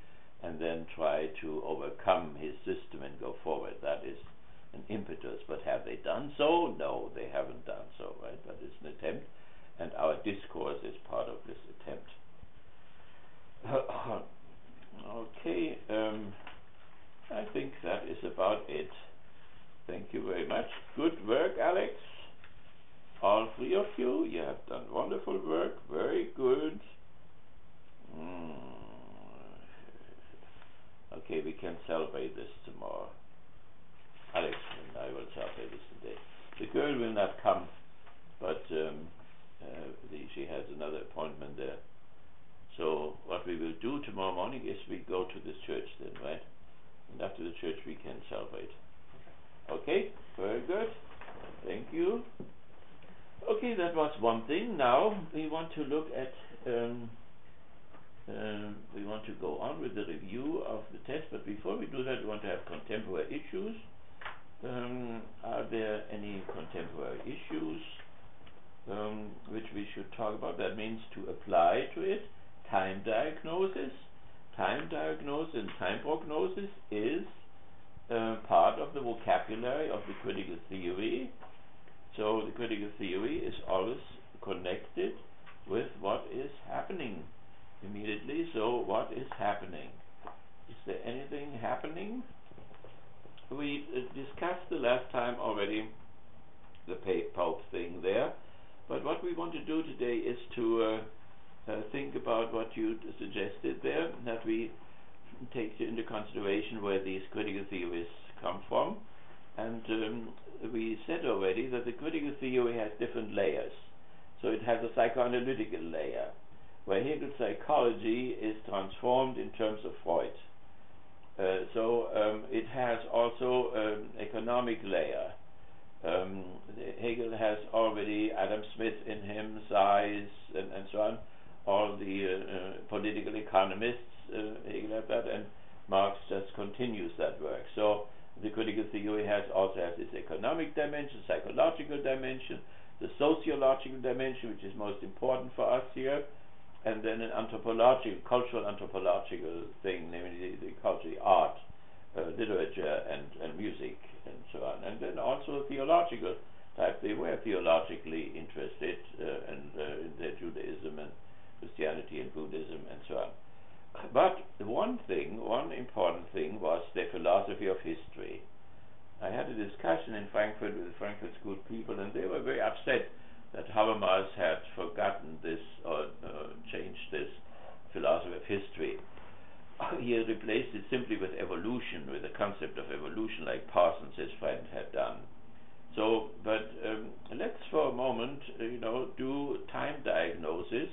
and then try to overcome his system and go forward. That is an impetus. But have they done so? No, they haven't done so, right? But it's an attempt, and our discourse is part of this attempt. okay, um, I think that is about it. Thank you very much. Good work, Alex. All three of you, you have done wonderful work. Very good. Mm. Okay, we can celebrate this tomorrow. Alex and I will celebrate this today. The girl will not come, but um, uh, the, she has another appointment there. So what we will do tomorrow morning is we go to this church then, right? And after the church we can celebrate. Okay, very good. Thank you. Okay, that was one thing. Now we want to look at um, we want to go on with the review of the test, but before we do that, we want to have contemporary issues. Um, are there any contemporary issues um, which we should talk about? That means to apply to it. Time diagnosis. Time diagnosis and time prognosis is uh, part of the vocabulary of the critical theory. So the critical theory is always connected with what is happening immediately. So what is happening? Is there anything happening? We uh, discussed the last time already the Pope thing there, but what we want to do today is to uh, uh, think about what you suggested there, that we take into consideration where these critical theories come from. And um, we said already that the critical theory has different layers. So it has a psychoanalytical layer, where Hegel's psychology is transformed in terms of Freud. Uh, so um, it has also an economic layer. Um, Hegel has already Adam Smith in him, Sayce, and, and so on. All the uh, uh, political economists, uh, Hegel had that, and Marx just continues that work. So the critical theory has also has this economic dimension, psychological dimension, the sociological dimension, which is most important for us here, and then an anthropological, cultural anthropological thing, namely the, the culture, the art, uh, literature, and, and music, and so on. And then also a theological type. They were theologically interested uh, and, uh, in their Judaism and Christianity and Buddhism and so on. But the one thing, one important thing was their philosophy of history. I had a discussion in Frankfurt with the Frankfurt School people, and they were very upset that Habermas had forgotten this or uh, changed this philosophy of history. He had replaced it simply with evolution, with the concept of evolution, like Parsons, his friend, had done. So, but um, let's for a moment, uh, you know, do time diagnosis,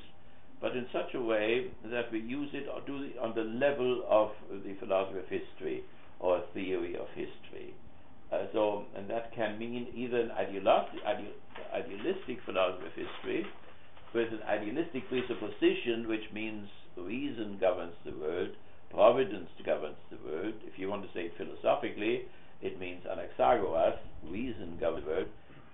but in such a way that we use it on the level of the philosophy of history or theory of history. Uh, so, and that can mean either an idealistic, idealistic philosophy of history with an idealistic presupposition, which means reason governs the world, providence governs the world. If you want to say it philosophically, it means Anaxagoras, reason governs the world.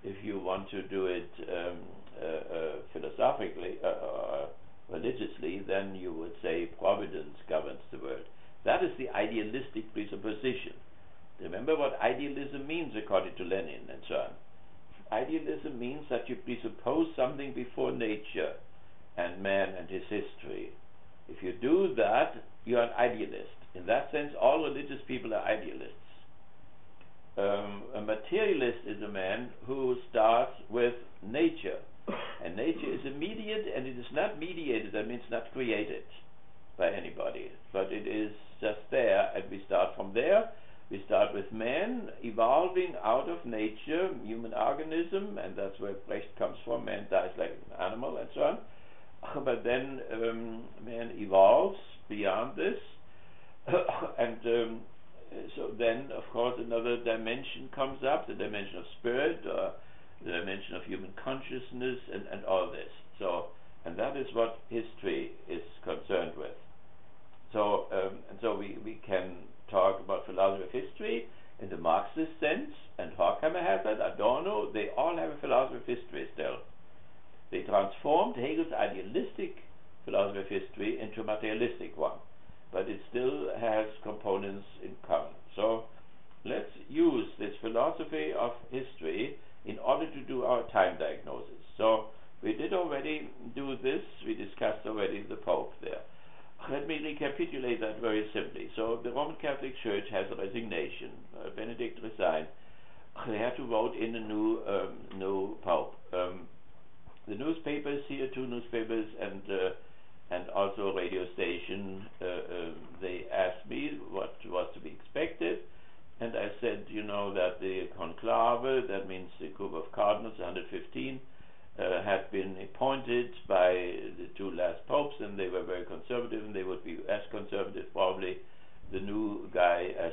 If you want to do it um, uh, uh, philosophically, uh, uh, religiously, then you would say providence governs the world. That is the idealistic presupposition. Remember what idealism means according to Lenin and so on. Idealism means that you presuppose something before nature and man and his history. If you do that, you're an idealist. In that sense, all religious people are idealists. Um, a materialist is a man who starts with nature. And nature is immediate and it is not mediated, that means not created by anybody. But it is just there and we start from there. We start with man evolving out of nature, human organism, and that's where Brecht comes from. Man dies like an animal and so on. But then um, man evolves beyond this. and um, so then, of course, another dimension comes up, the dimension of spirit, or the dimension of human consciousness, and, and all this. So, and that is what history is concerned with. So, um, and so we, we can talk about philosophy of history in the Marxist sense, and Horkheimer has that, Adorno, they all have a philosophy of history still. They transformed Hegel's idealistic philosophy of history into a materialistic one but it still has components in common. So let's use this philosophy of history in order to do our time diagnosis. So we did already do this, we discussed already the Pope there. Let me recapitulate that very simply. So the Roman Catholic Church has a resignation. Uh, Benedict resigned. They had to vote in a new um, new Pope. Um, the newspapers here, two newspapers, and uh, and also a radio station, uh, uh, they asked me what was to be expected, and I said, you know, that the conclave, that means the group of cardinals, 115, uh, had been appointed by the two last popes, and they were very conservative, and they would be as conservative, probably, the new guy as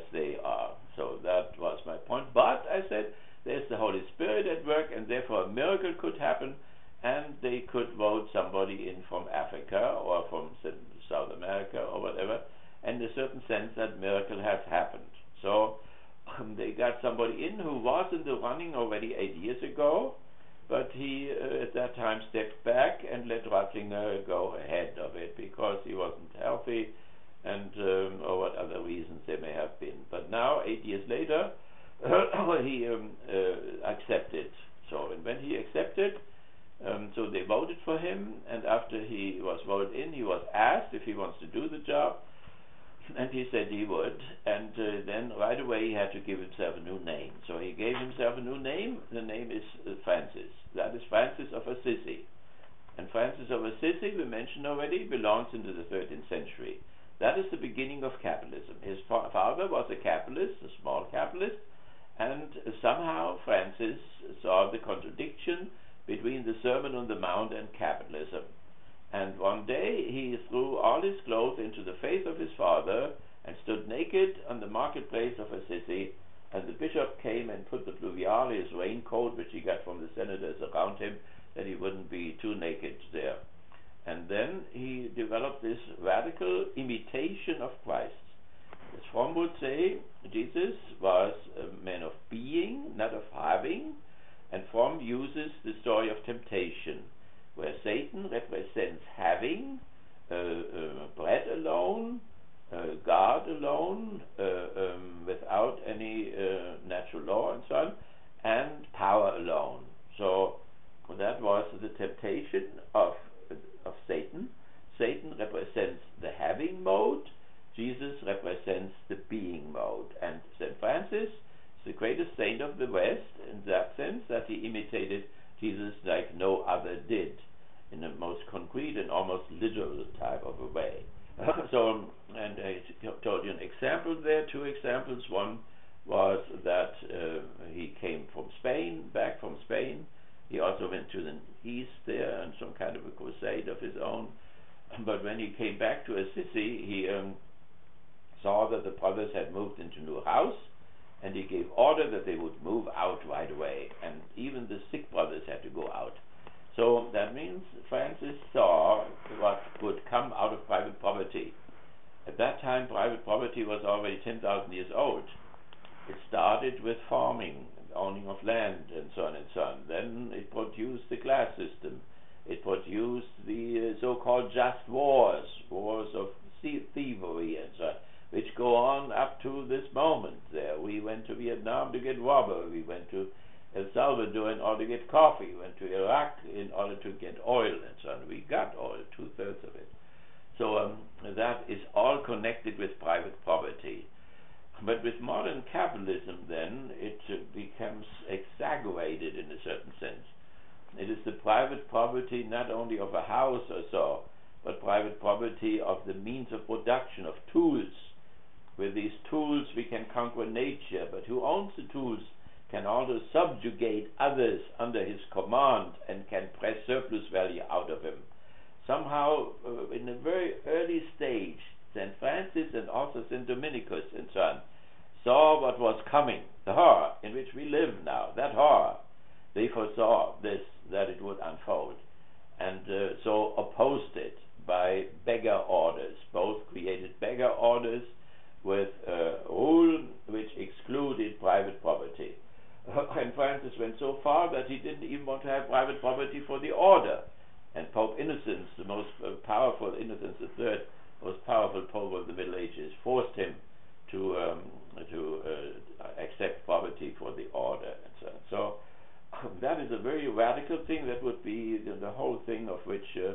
the, whole thing of which uh,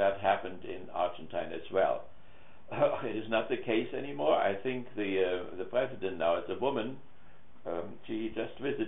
that happened in Argentina as well. Uh, it is not the case anymore. I think the uh, the president now is a woman. Um, she just visited.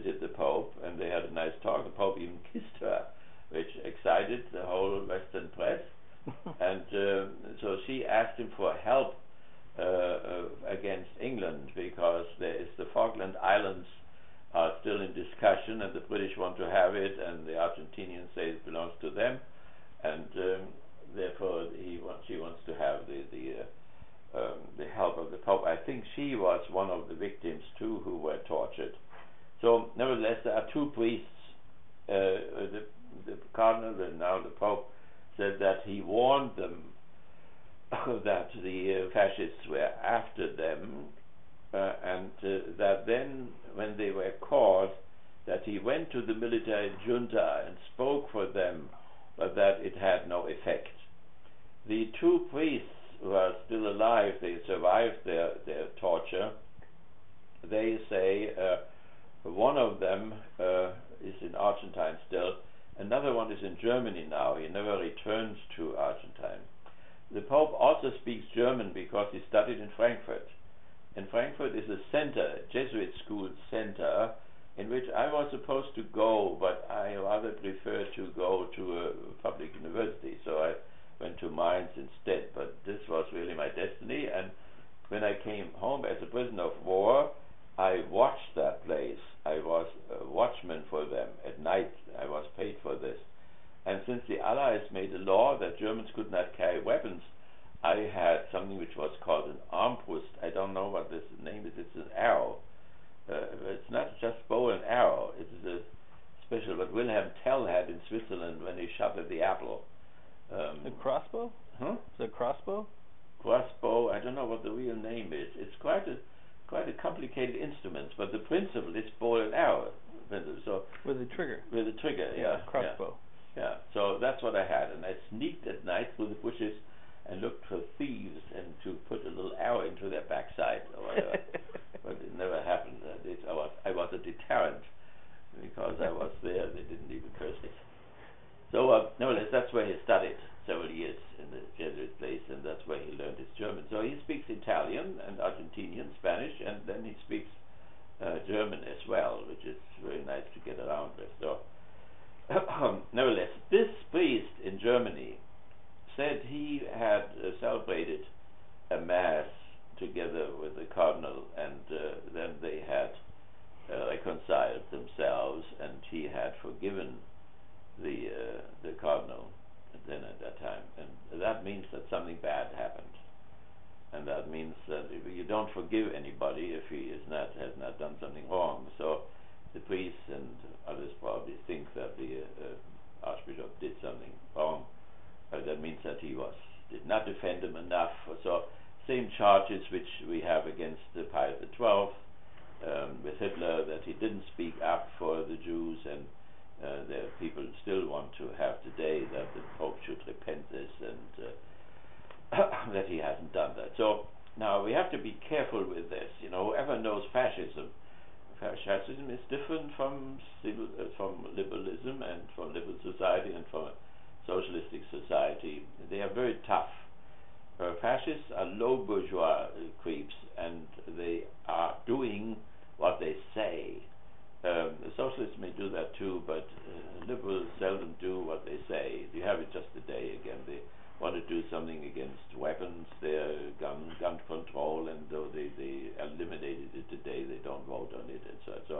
it today, they don't vote on it and so on. So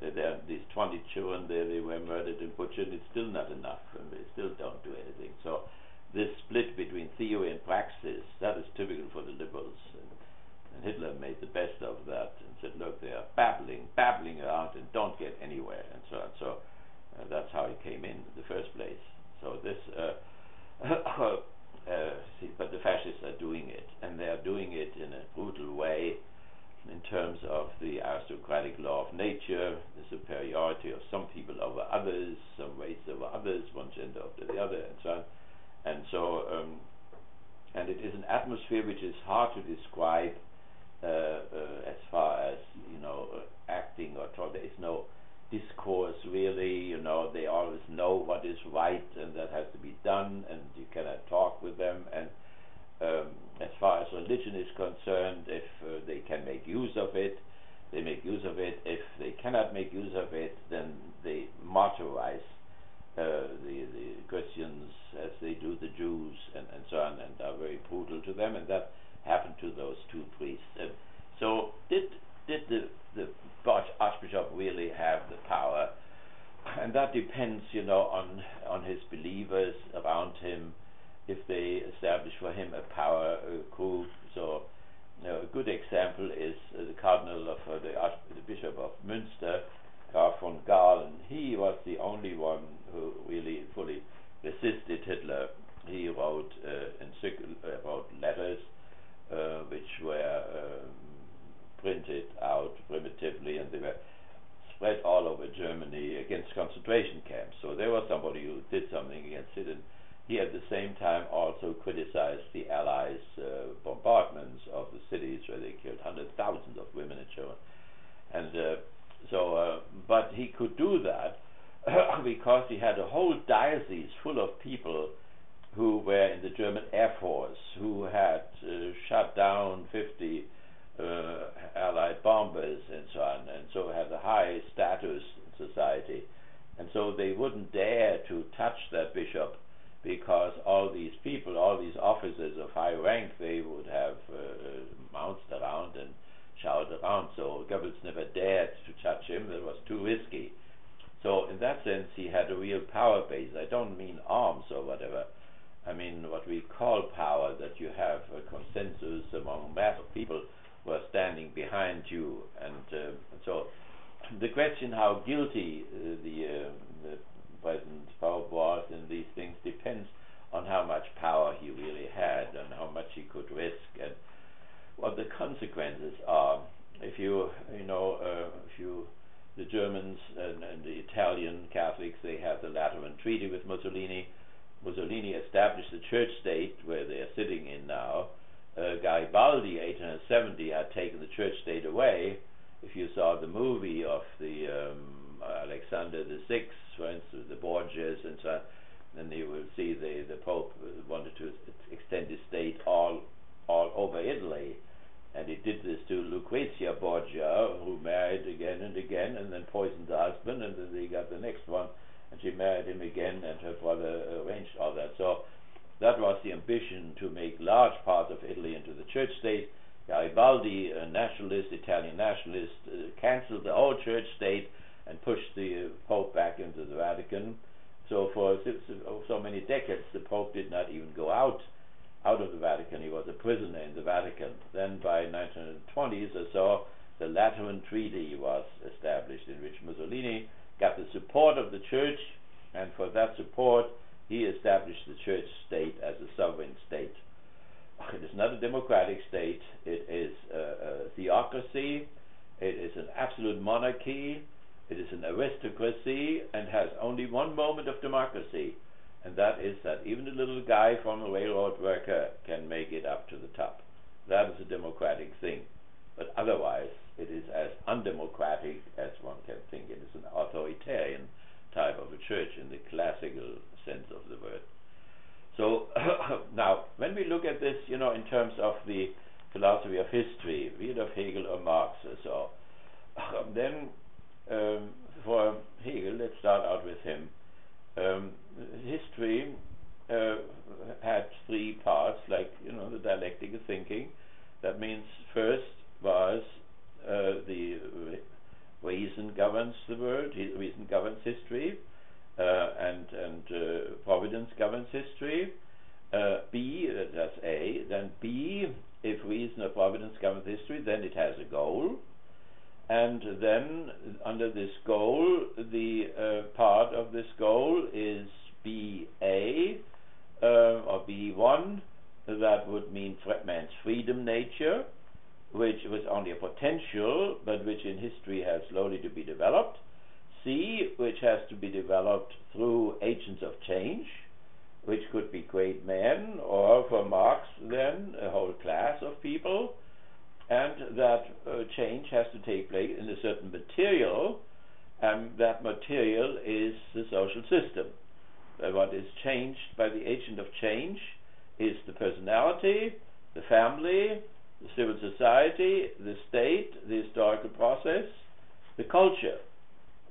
there are these 20 children there, they were murdered and butchered, it's still not enough, and they still don't do anything. So this split between theory and praxis democratic state. It is a, a theocracy. It is an absolute monarchy. It is an aristocracy and has only one moment of democracy, and that is that even a little guy from a railroad worker can make it up to the top. That is a democratic thing. But otherwise, it is as undemocratic as one can think. It is an authoritarian type of a church in the classical sense of the word. So Now, when we look at this, you know, in terms of the philosophy of history, be it of Hegel or Marx or so, then um, for Hegel, let's start out with him. Um, history uh, had three parts, like you know the dialectic of thinking. That means first was uh, the reason governs the world, reason governs history. Uh, and, and uh, providence governs history. Uh, B, that's A. Then B, if reason or providence governs history, then it has a goal. And then under this goal, the part of this goal is BA or B1. That would mean man's freedom nature which was only a potential, but which in history has slowly to be developed. C, which has to be developed through agents of change, which could be great men, or for Marx then, a whole class of people, and that uh, change has to take place in a certain material, and that material is the social system. Uh, what is changed by the agent of change is the personality, the family, the civil society, the state, the historical process, the culture,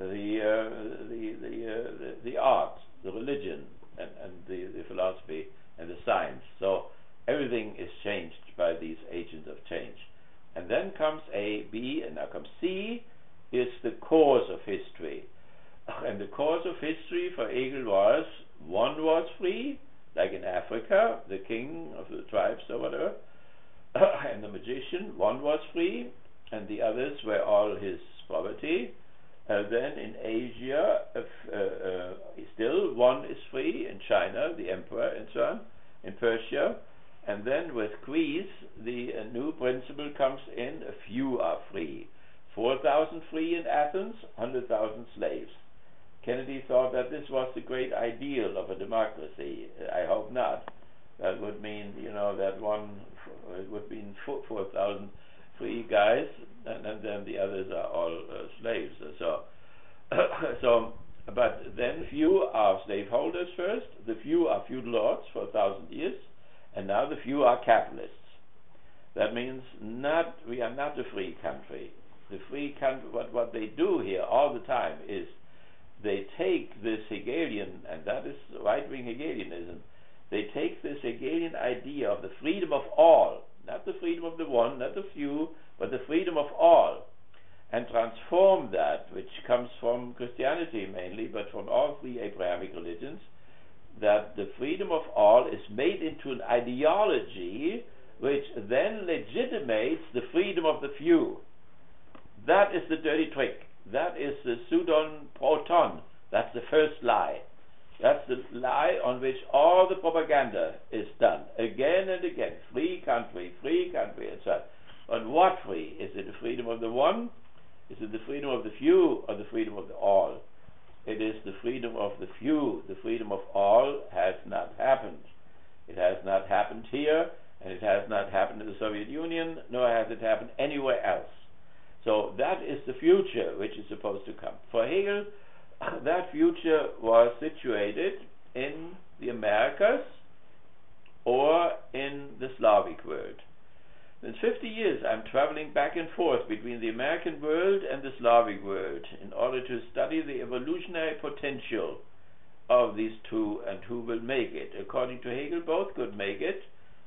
the uh, the the, uh, the the art, the religion, and, and the, the philosophy and the science. So everything is changed by these agents of change. And then comes A, B, and now comes C, is the cause of history. And the cause of history for Hegel was one was free, like in Africa, the king of the tribes or whatever, and the magician, one was free, and the others were all his property. Uh, then in Asia, uh, uh, still one is free, in China, the emperor, and so on, in Persia. And then with Greece, the new principle comes in a few are free. 4,000 free in Athens, 100,000 slaves. Kennedy thought that this was the great ideal of a democracy. I hope not. That would mean, you know, that one, it would mean 4,000 free guys, and, and, then the others are all uh, slaves. So, so, but then few are slaveholders first, the few are feudal lords for a thousand years, and now the few are capitalists. That means not we are not a free country. The free country, what, what they do here all the time is they take this Hegelian, and that is right wing Hegelianism, they take this Hegelian idea of the freedom of all, not the freedom of the one, not the few, but the freedom of all, and transform that, which comes from Christianity mainly, but from all three Abrahamic religions, that the freedom of all is made into an ideology which then legitimates the freedom of the few. That is the dirty trick. That is the pseudon proton. That's the first lie. That's the lie on which all the propaganda is done again and again. Free country, free country, etc. On what free? Is it the freedom of the one? Is it the freedom of the few or the freedom of the all? It is the freedom of the few. The freedom of all has not happened. It has not happened here, and it has not happened in the Soviet Union, nor has it happened anywhere else. So that is the future which is supposed to come. For Hegel, that future was situated in the Americas or in the Slavic world. In 50 years, I'm traveling back and forth between the American world and the Slavic world in order to study the evolutionary potential of these two and who will make it. According to Hegel, both could make it,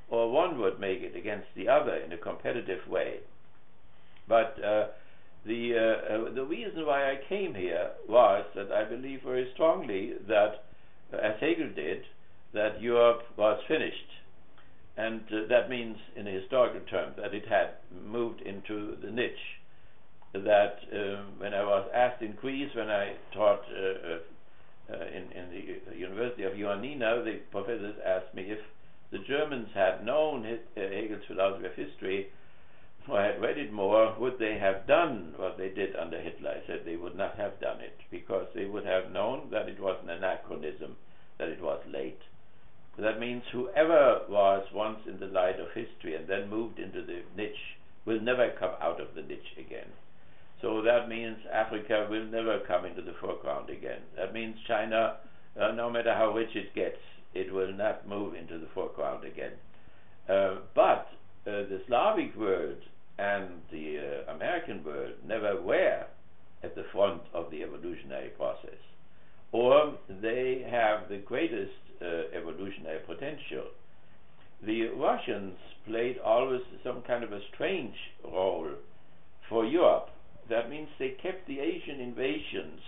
or one would make it against the other in a competitive way. But uh, the uh, uh, the reason why I came here was that I believe very strongly that, uh, as Hegel did, that Europe was finished, and uh, that means, in a historical term, that it had moved into the niche. That um, when I was asked in Greece, when I taught uh, in in the University of Ioannina, the professors asked me if the Germans had known Hegel's philosophy of history or had read it more, would they have done what they did under Hitler? I said they would not have done it because they would have known that it was an anachronism, that it was late. That means whoever was once in the light of history and then moved into the niche will never come out of the niche again. So that means Africa will never come into the foreground again. That means China, uh, no matter how rich it gets, it will not move into the foreground again. Uh, but uh, the Slavic world and the uh, American world never were at the front of the evolutionary process. Or they have the greatest uh, evolutionary potential. The Russians played always some kind of a strange role for Europe. That means they kept the Asian invasions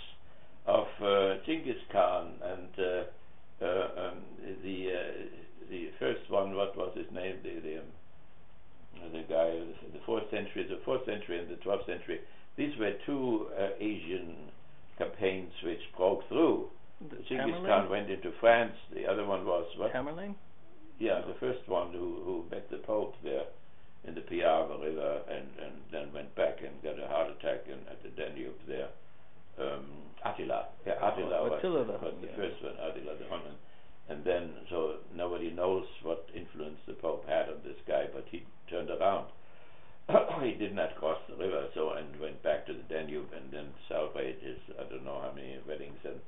of uh, Genghis Khan and uh, uh, um, the uh, the first one. What was his name? The, the the guy, the fourth century, the fourth century and the twelfth century. These were two uh, Asian campaigns which broke through. The Genghis? Khan went into France. The other one was what? Tamerlane? yeah, the first one who who met the Pope there in the Piave River and and then went back and got a heart attack in, at the Danube there. Um, Attila, yeah, Attila was, Attila the was the yeah. first one, Attila the Hun, and, and then so nobody knows what influence the Pope had on this guy, but he turned around. he did not cross the river, so and went back to the Danube and then celebrated his I don't know how many weddings and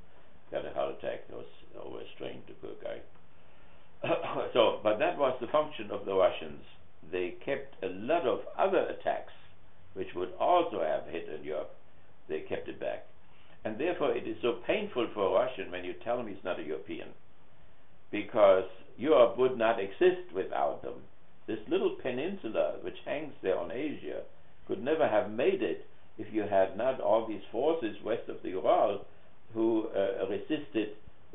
got a heart attack. He was overstrained, the poor guy. so, but that was the function of the Russians. They kept a lot of other attacks, which would also have hit in Europe. They kept it back, and therefore it is so painful for a Russian when you tell him he's not a European, because Europe would not exist without them. This little peninsula which hangs there on Asia could never have made it if you had not all these forces west of the Ural who uh, resisted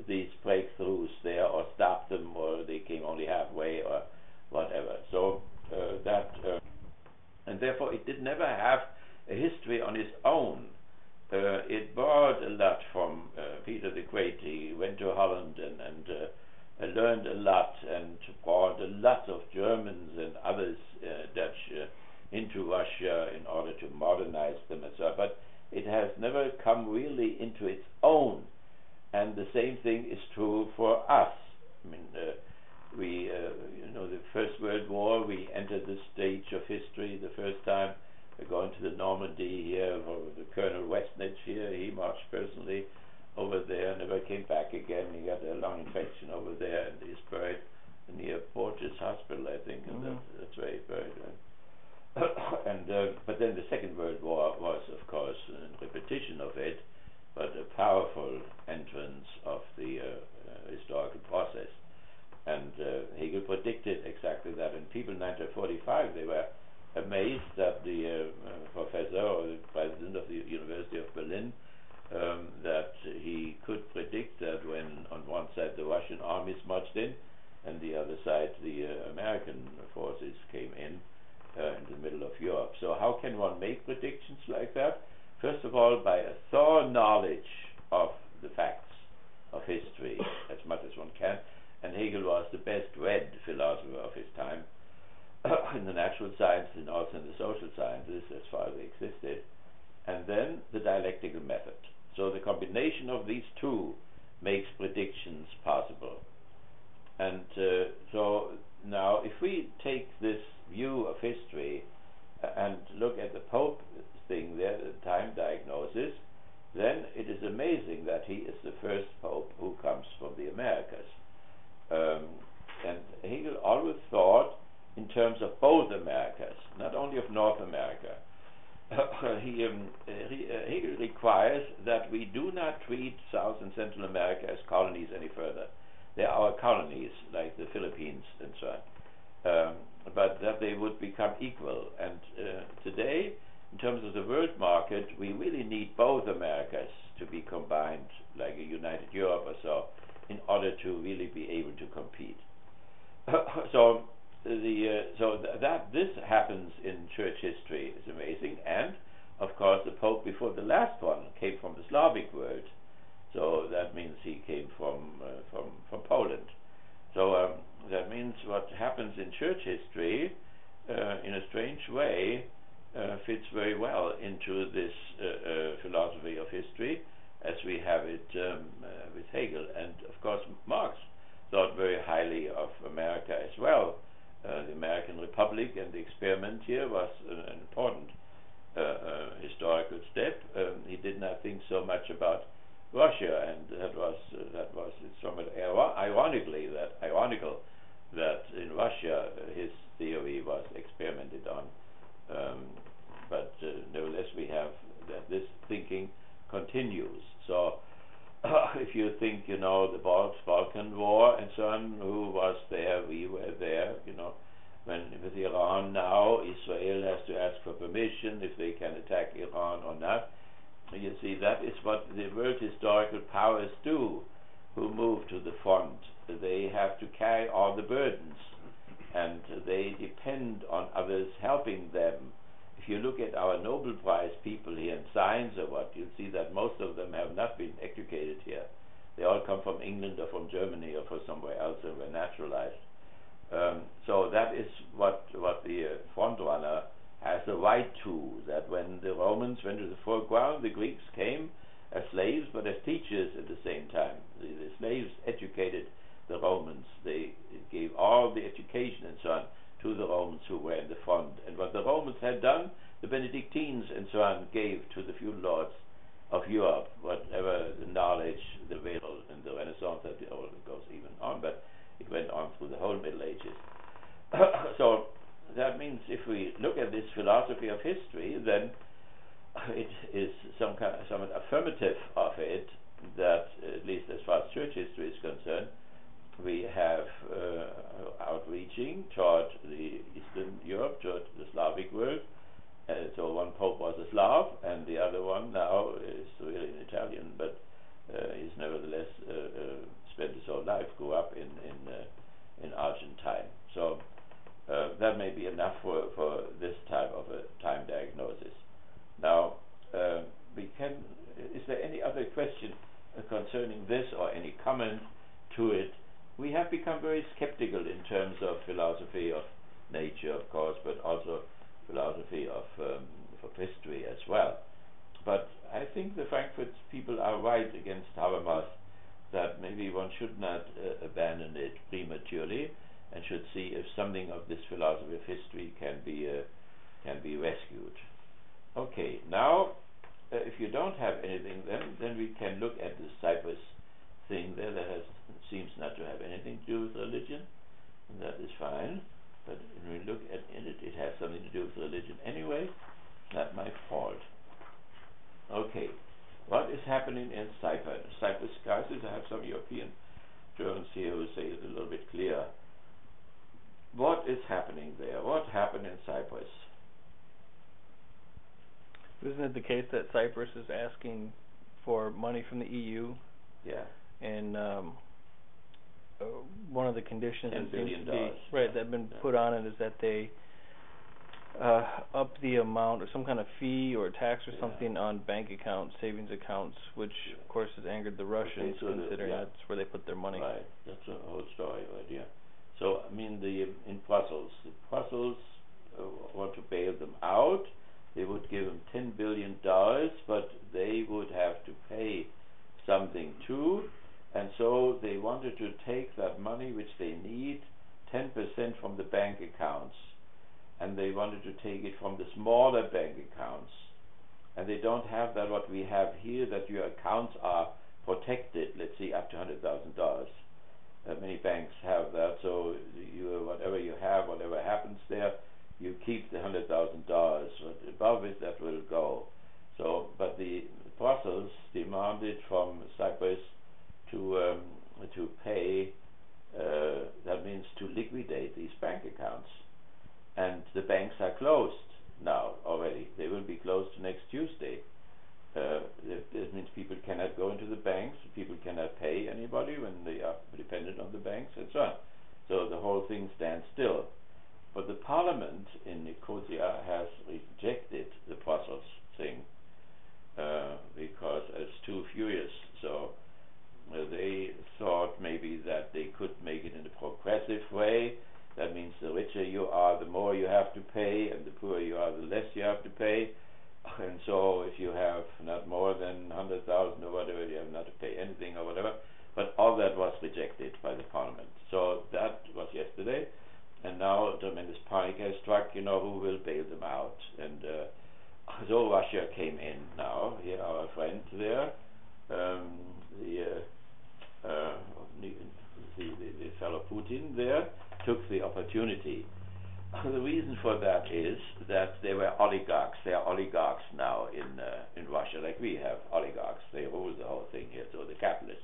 these breakthroughs there or stopped them or they came only halfway or whatever. So uh, that uh, and therefore it did never have a history on its own. Uh, it borrowed a lot from uh, Peter the Great. He went to Holland and, and uh, learned a lot and brought a lot of Germans and others, uh, Dutch, uh, into Russia in order to modernize them and so on. But it has never come really into its own. And the same thing is true for us. I mean, uh, we, uh, you know, the First World War, we entered the stage of history the first time. We're going to the Normandy here, the Colonel Westnitz here, he marched personally over there, and never came back again. He got a lung infection over there, and he's buried near Porges Hospital, I think, and Mhm. that, that's where he's buried. Right? and uh, but then the Second World War was, of course, a repetition of it, but a powerful entrance of the uh, uh, historical process. And uh, Hegel predicted exactly that. And people in 1945 they were amazed that the uh, uh, professor or the president of the University of Berlin um, that he could predict that when on one side the Marched in of, um, history as well. But I think the Frankfurt people are right against Habermas that maybe one should not uh, abandon it prematurely and should see if something of this philosophy of history can be uh, can be rescued. Okay, now uh, if you don't have anything, then then we can look at the Cyprus thing there that has seems not to have anything to do with religion, and that is fine. But when we look at it, it has something to do with religion anyway. Not my fault. Okay, what is happening in Cyprus? Cyprus crisis. I have some European Germans here who say it a little bit clearer. What is happening there? What happened in Cyprus? Isn't it the case that Cyprus is asking for money from the EU? Yeah. And um, uh, one of the conditions that seems to be right that have been put on it is that they uh, up the amount or some kind of fee or tax or something on bank accounts, savings accounts, which of course has angered the Russians, so the- considering yeah. that's where they put their money. Right, that's a whole story right. So, I mean, the in Brussels, the Brussels uh, want to bail them out. They would give them ten billion dollars, but they would have to pay something too, and so they wanted to take that money which they need, ten percent from the bank accounts, and they wanted to take it from the smaller bank accounts, and they don't have that what we have here that your accounts are protected. Let's say up to hundred thousand dollars. Uh, many banks have that, so you whatever you have, whatever happens there, you keep the hundred thousand dollars. But above it, that will go. So, but the Brussels demanded from Cyprus to um, to pay. Uh, that means to liquidate these bank accounts, and the banks are closed now already. They will be closed next Tuesday. Uh, this means people cannot go into the banks, people cannot pay anybody when they are dependent on the banks, and so on. So the whole thing stands still. But the parliament in Nicosia has rejected the Brussels thing uh, because it's too furious. Uh, they thought maybe that they could make it in a progressive way. That means the richer you are, the more you have to pay, and the poorer you are, the less you have to pay. And so, if you have not more than 100,000 or whatever, you have not to pay anything or whatever. But all that was rejected by the parliament. So that was yesterday, and now tremendous panic has struck. You know who will bail them out, and uh, so Russia came in now. Here, our friend there, um, the, uh, the, the fellow Putin there took the opportunity. The reason for that is that they were oligarchs. They are oligarchs now in uh, in Russia, like we have oligarchs. They rule the whole thing here, so the capitalists.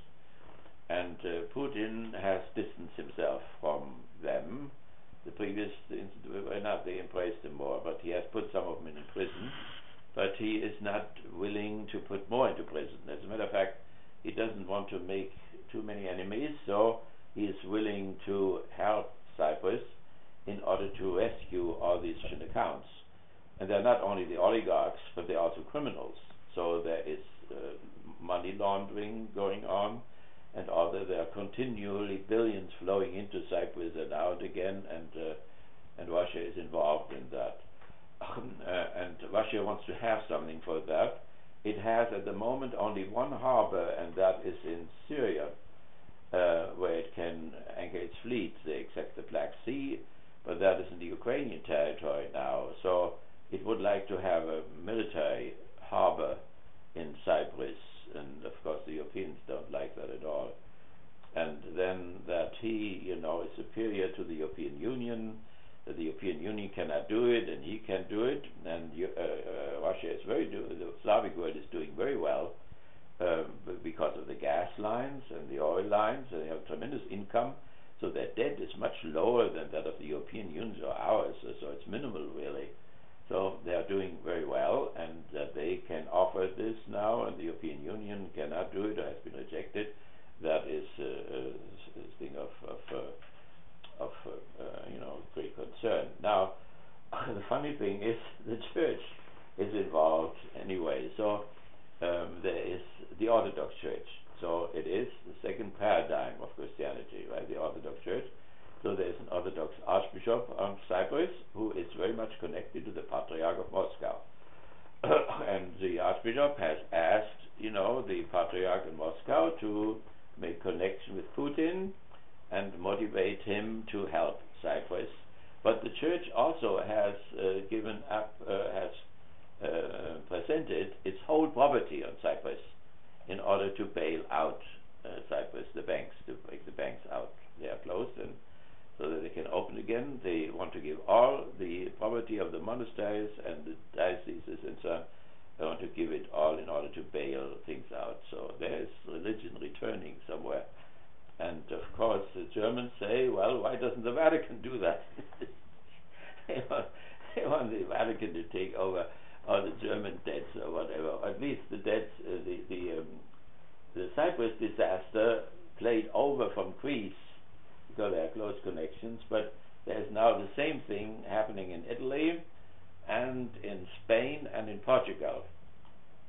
And uh, Putin has distanced himself from them. The previous not they embraced him more, but he has put some of them in prison. But he is not willing to put more into prison. As a matter of fact, he doesn't want to make too many enemies, so he is willing to help Cyprus in order to rescue all these accounts. And they're not only the oligarchs, but they're also criminals. So there is uh, money laundering going on, and although there are continually billions flowing into Cyprus and out again, and uh, and Russia is involved in that, uh, and Russia wants to have something for that. It has at the moment only one harbor, and that is in Syria, uh, where it can anchor its fleet. They accept the Black Sea, but that is in the Ukrainian territory now. So it would like to have a military harbor in Cyprus, and of course the Europeans don't like that at all. And then that he, you know, is superior to the European Union, European Union cannot do it, and he can do it. And uh, uh, Russia is very do the Slavic world is doing very well um, because of the gas lines and the oil lines. And they have tremendous income, so their debt is much lower than that of the European Union or ours. So, so it's minimal really. So they are doing very well, and that they can offer this now, and the European Union cannot do it or has been rejected. That is uh, a thing of, of, uh, of uh, you know great concern. Now, the funny thing is the church is involved anyway. So um, there is the Orthodox Church. So it is the second paradigm of Christianity, right? The Orthodox Church so there's an Orthodox Archbishop of Cyprus who is very much connected to the Patriarch of Moscow. and the Archbishop has asked, you know, the Patriarch in Moscow to make connection with Putin and motivate him to help Cyprus. But the Church also has uh, given up, uh, has uh, presented its whole property on Cyprus in order to bail out uh, Cyprus, the banks, to break the banks out. They are closed and so that they can open again. They want to give all the property of the monasteries and the dioceses and so on. They want to give it all in order to bail things out. So there is religion returning somewhere. And of course, the Germans say, well, why doesn't the Vatican do that? they, want, they, want, the Vatican to take over all the German debts or whatever, at least the debts, uh, the the, um, the Cyprus disaster played over from Greece because they are close connections, but there's now the same thing happening in Italy and in Spain and in Portugal.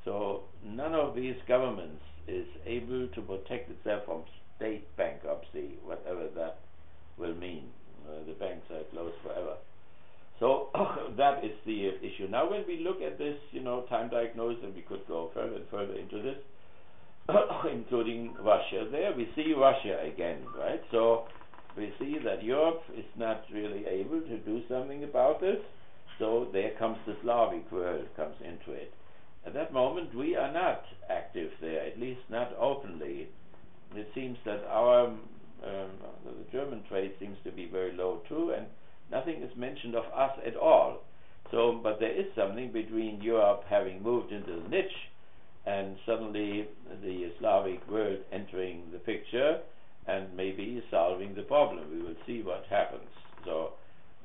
So none of these governments is able to protect itself from state bankruptcy, whatever that will mean. Uh, the banks are closed forever. So that is the issue. Now, when we look at this, you know, time diagnosis, and we could go further and further into this, including Russia. There we see Russia again, right? So we see that Europe is not really able to do something about this, so there comes the Slavic world comes into it. At that moment, we are not active there, at least not openly. It seems that our um, the German trade seems to be very low too, and nothing is mentioned of us at all. So, but there is something between Europe having moved into the niche and suddenly the Slavic world entering the picture and maybe solving the problem. We will see what happens. So,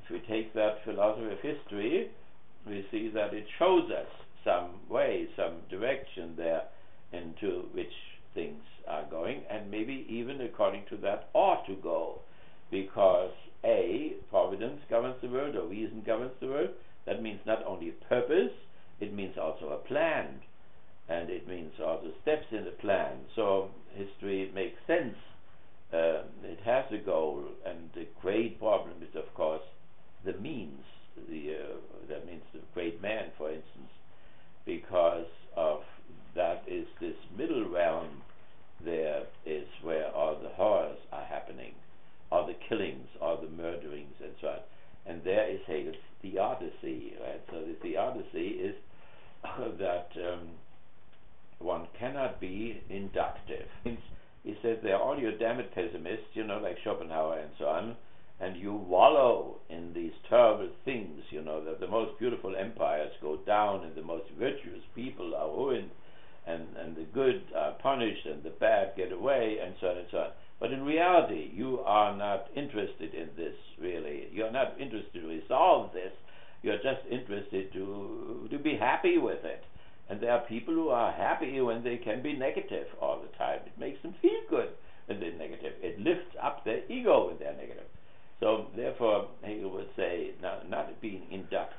if we take that philosophy of history, we see that it shows us some way, some direction there into which things are going, and maybe even according to that ought to go. Because A, providence governs the world, or reason governs the world. That means not only a purpose, it means also a plan, and it means also steps in the plan. So history makes sense uh, it has a goal, and the great problem is, of course, the means. The uh, that means the great man, for instance, because of that is this middle realm. There is where all the horrors are happening, all the killings, all the murderings, and so on. And there is Hegel's theodicy, right? So the theodicy is that um, one cannot be inductive he says they're all your damn it pessimists, you know, like Schopenhauer and so on, and you wallow in these terrible things, you know, that the most beautiful empires go down and the most virtuous people are ruined and, and the good uh, are punished and the bad get away and so on and so on. But in reality, you are not interested in this, really. You're not interested to resolve this. You're just interested to, to be happy with it. And there are people who are happy when they can be negative all the time. It makes them feel good when they're negative. It lifts up their ego when they're negative. So therefore, Hegel would say not, not being inductive,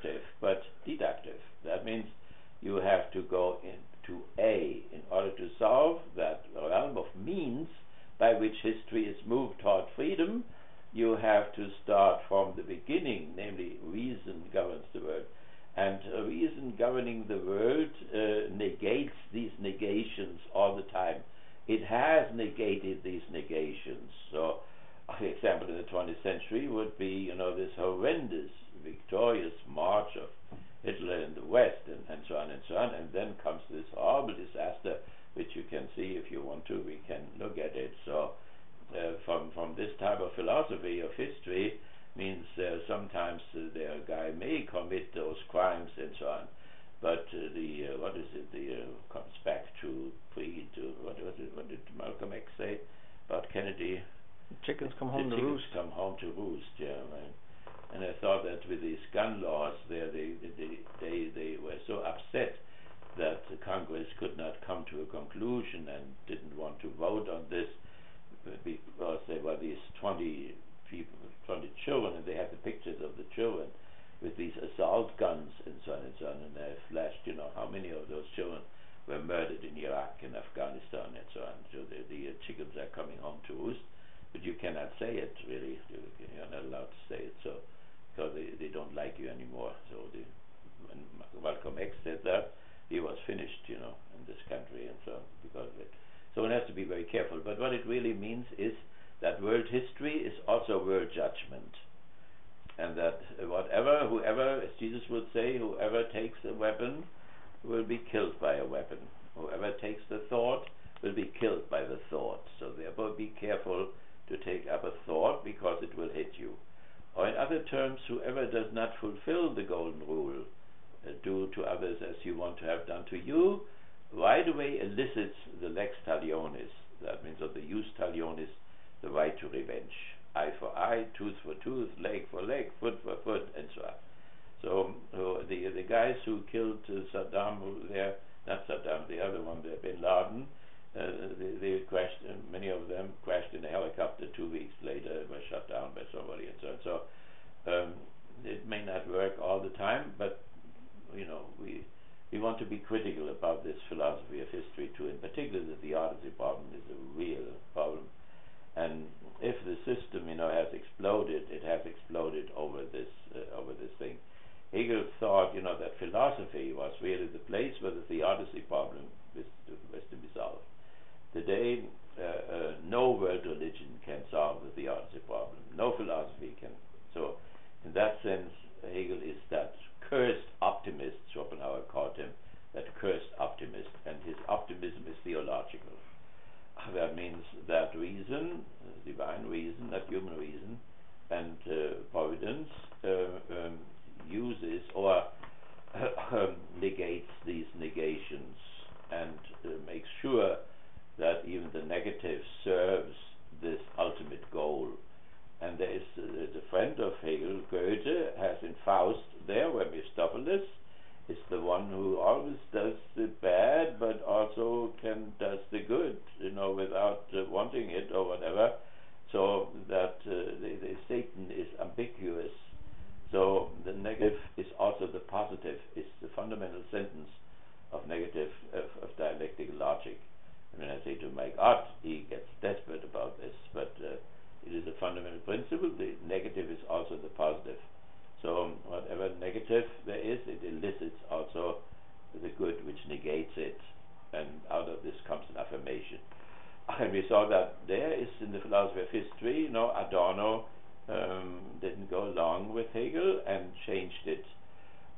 saw that there is in the philosophy of history, you know, Adorno um, didn't go along with Hegel and changed it.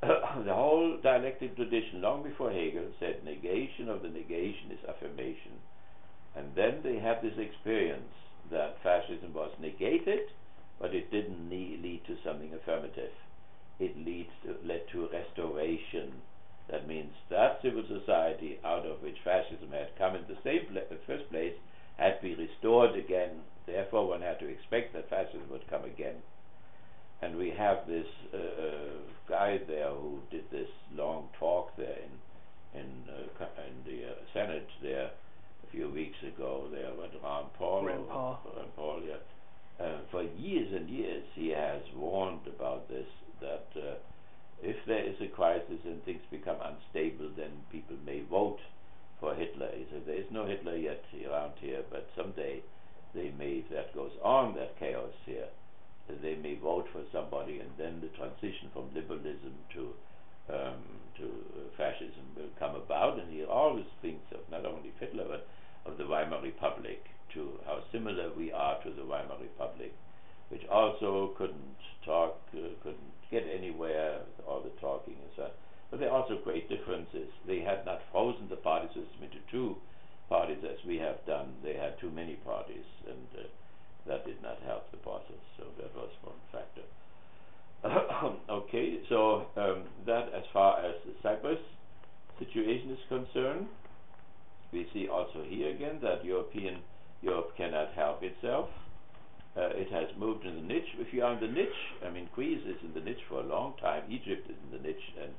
the whole dialectic tradition, long before Hegel, said negation of the negation is affirmation. And then they had this experience that fascism was negated, but it didn't lead to something affirmative. It leads to, led to restoration. That means that civil society out of which fascism had come in the same pla first place had to be restored again. Therefore, one had to expect that fascism would come again. And we have this uh, uh guy there who did this long talk there in in, uh, in the uh, Senate there a few weeks ago. There, with Ram Paul, Ram Paul, Paul yeah. Uh, for years and years, he has warned about this that uh, if there is a crisis and things become unstable, then people may vote for Hitler. He said, there is no Hitler yet around here, but someday they may, if that goes on, that chaos here, they may vote for somebody, and then the transition from liberalism to um, to fascism will come about. And he always thinks of not only Hitler, but of the Weimar Republic, to how similar we are to the Weimar Republic, which also couldn't talk, uh, couldn't get anywhere, all the talking and so on had not frozen the party system into two parties as we have done, they had too many parties, and uh, that did not help the process. So that was one factor. okay, so um, that as far as the Cyprus situation is concerned, we see also here again that European Europe cannot help itself. Uh, it has moved in the niche. If you are in the niche, I mean, Greece is in the niche for a long time. Egypt is in the niche, and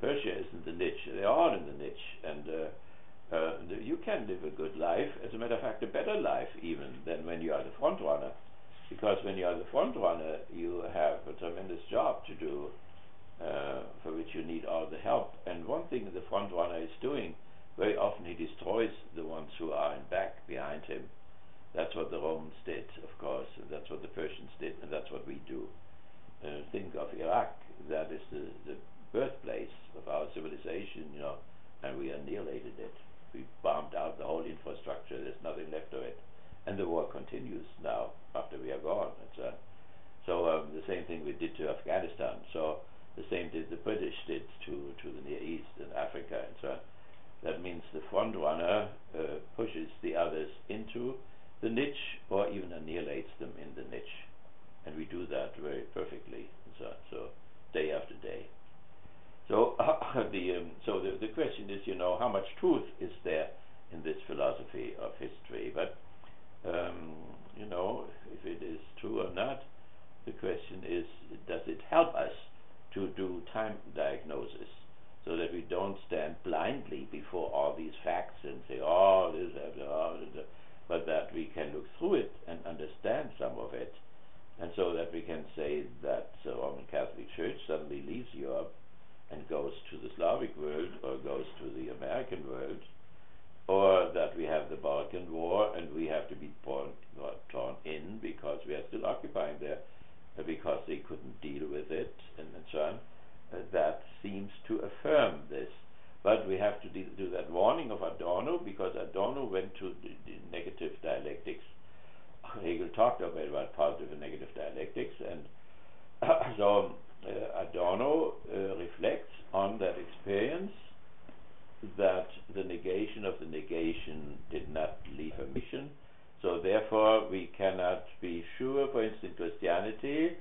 Persia is in the niche. They are in the niche, and uh, uh, you can live a good life. As a matter of fact, a better life even than when you are the front runner, because when you are the front runner, you have a tremendous job to do, uh, for which you need all the help. And one thing the front runner is doing, very often he destroys the ones who are in back behind him that's what the Romans did, of course, that's what the Persians did, and that's what we do. Uh, think of Iraq, that is the, the birthplace of our civilization, you know, and we annihilated it. We bombed out the whole infrastructure, there's nothing left of it. And the war continues now, after we are gone. And uh, so um, the same thing we did to Afghanistan. So the same did the British did to, to the Near East and Africa and so on. That means the front runner uh, pushes the others into the niche or even annihilates them in the niche. And we do that very perfectly, so, so day after day. So uh, the um, so the, the question is, you know, how much truth is there in this philosophy of history? But um, you know, if it is true or not, the question is, does it help us to do time diagnosis? so that we don't stand blindly before all these facts and say, oh, this, oh, this, but that we can look through it and understand some of it, and so that we can say that the Roman Catholic Church suddenly leaves Europe and goes to the Slavic world or goes to the American world, or that we have the Balkan War and we have to be torn, torn in because we are still occupying there because they couldn't deal with it and, and so on. Uh, that seems to affirm this but we have to do that warning of Adorno because Adorno went to the, the negative dialectics. Hegel talked about, about positive and negative dialectics, and so Adorno uh, reflects on that experience that the negation of the negation did not leave a mission. So therefore, we cannot be sure, for instance, Christianity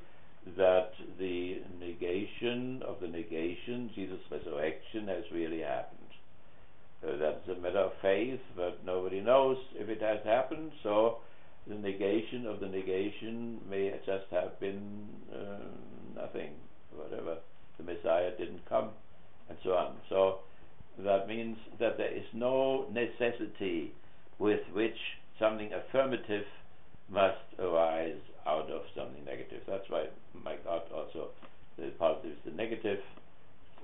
that the negation of the negation, Jesus' resurrection, has really happened. Uh, that's a matter of faith, but nobody knows if it has happened. So the negation of the negation may just have been uh, nothing, whatever. The Messiah didn't come, and so on. So that means that there is no necessity with which something affirmative must arise out of something negative. That's why my God also the positive is the negative.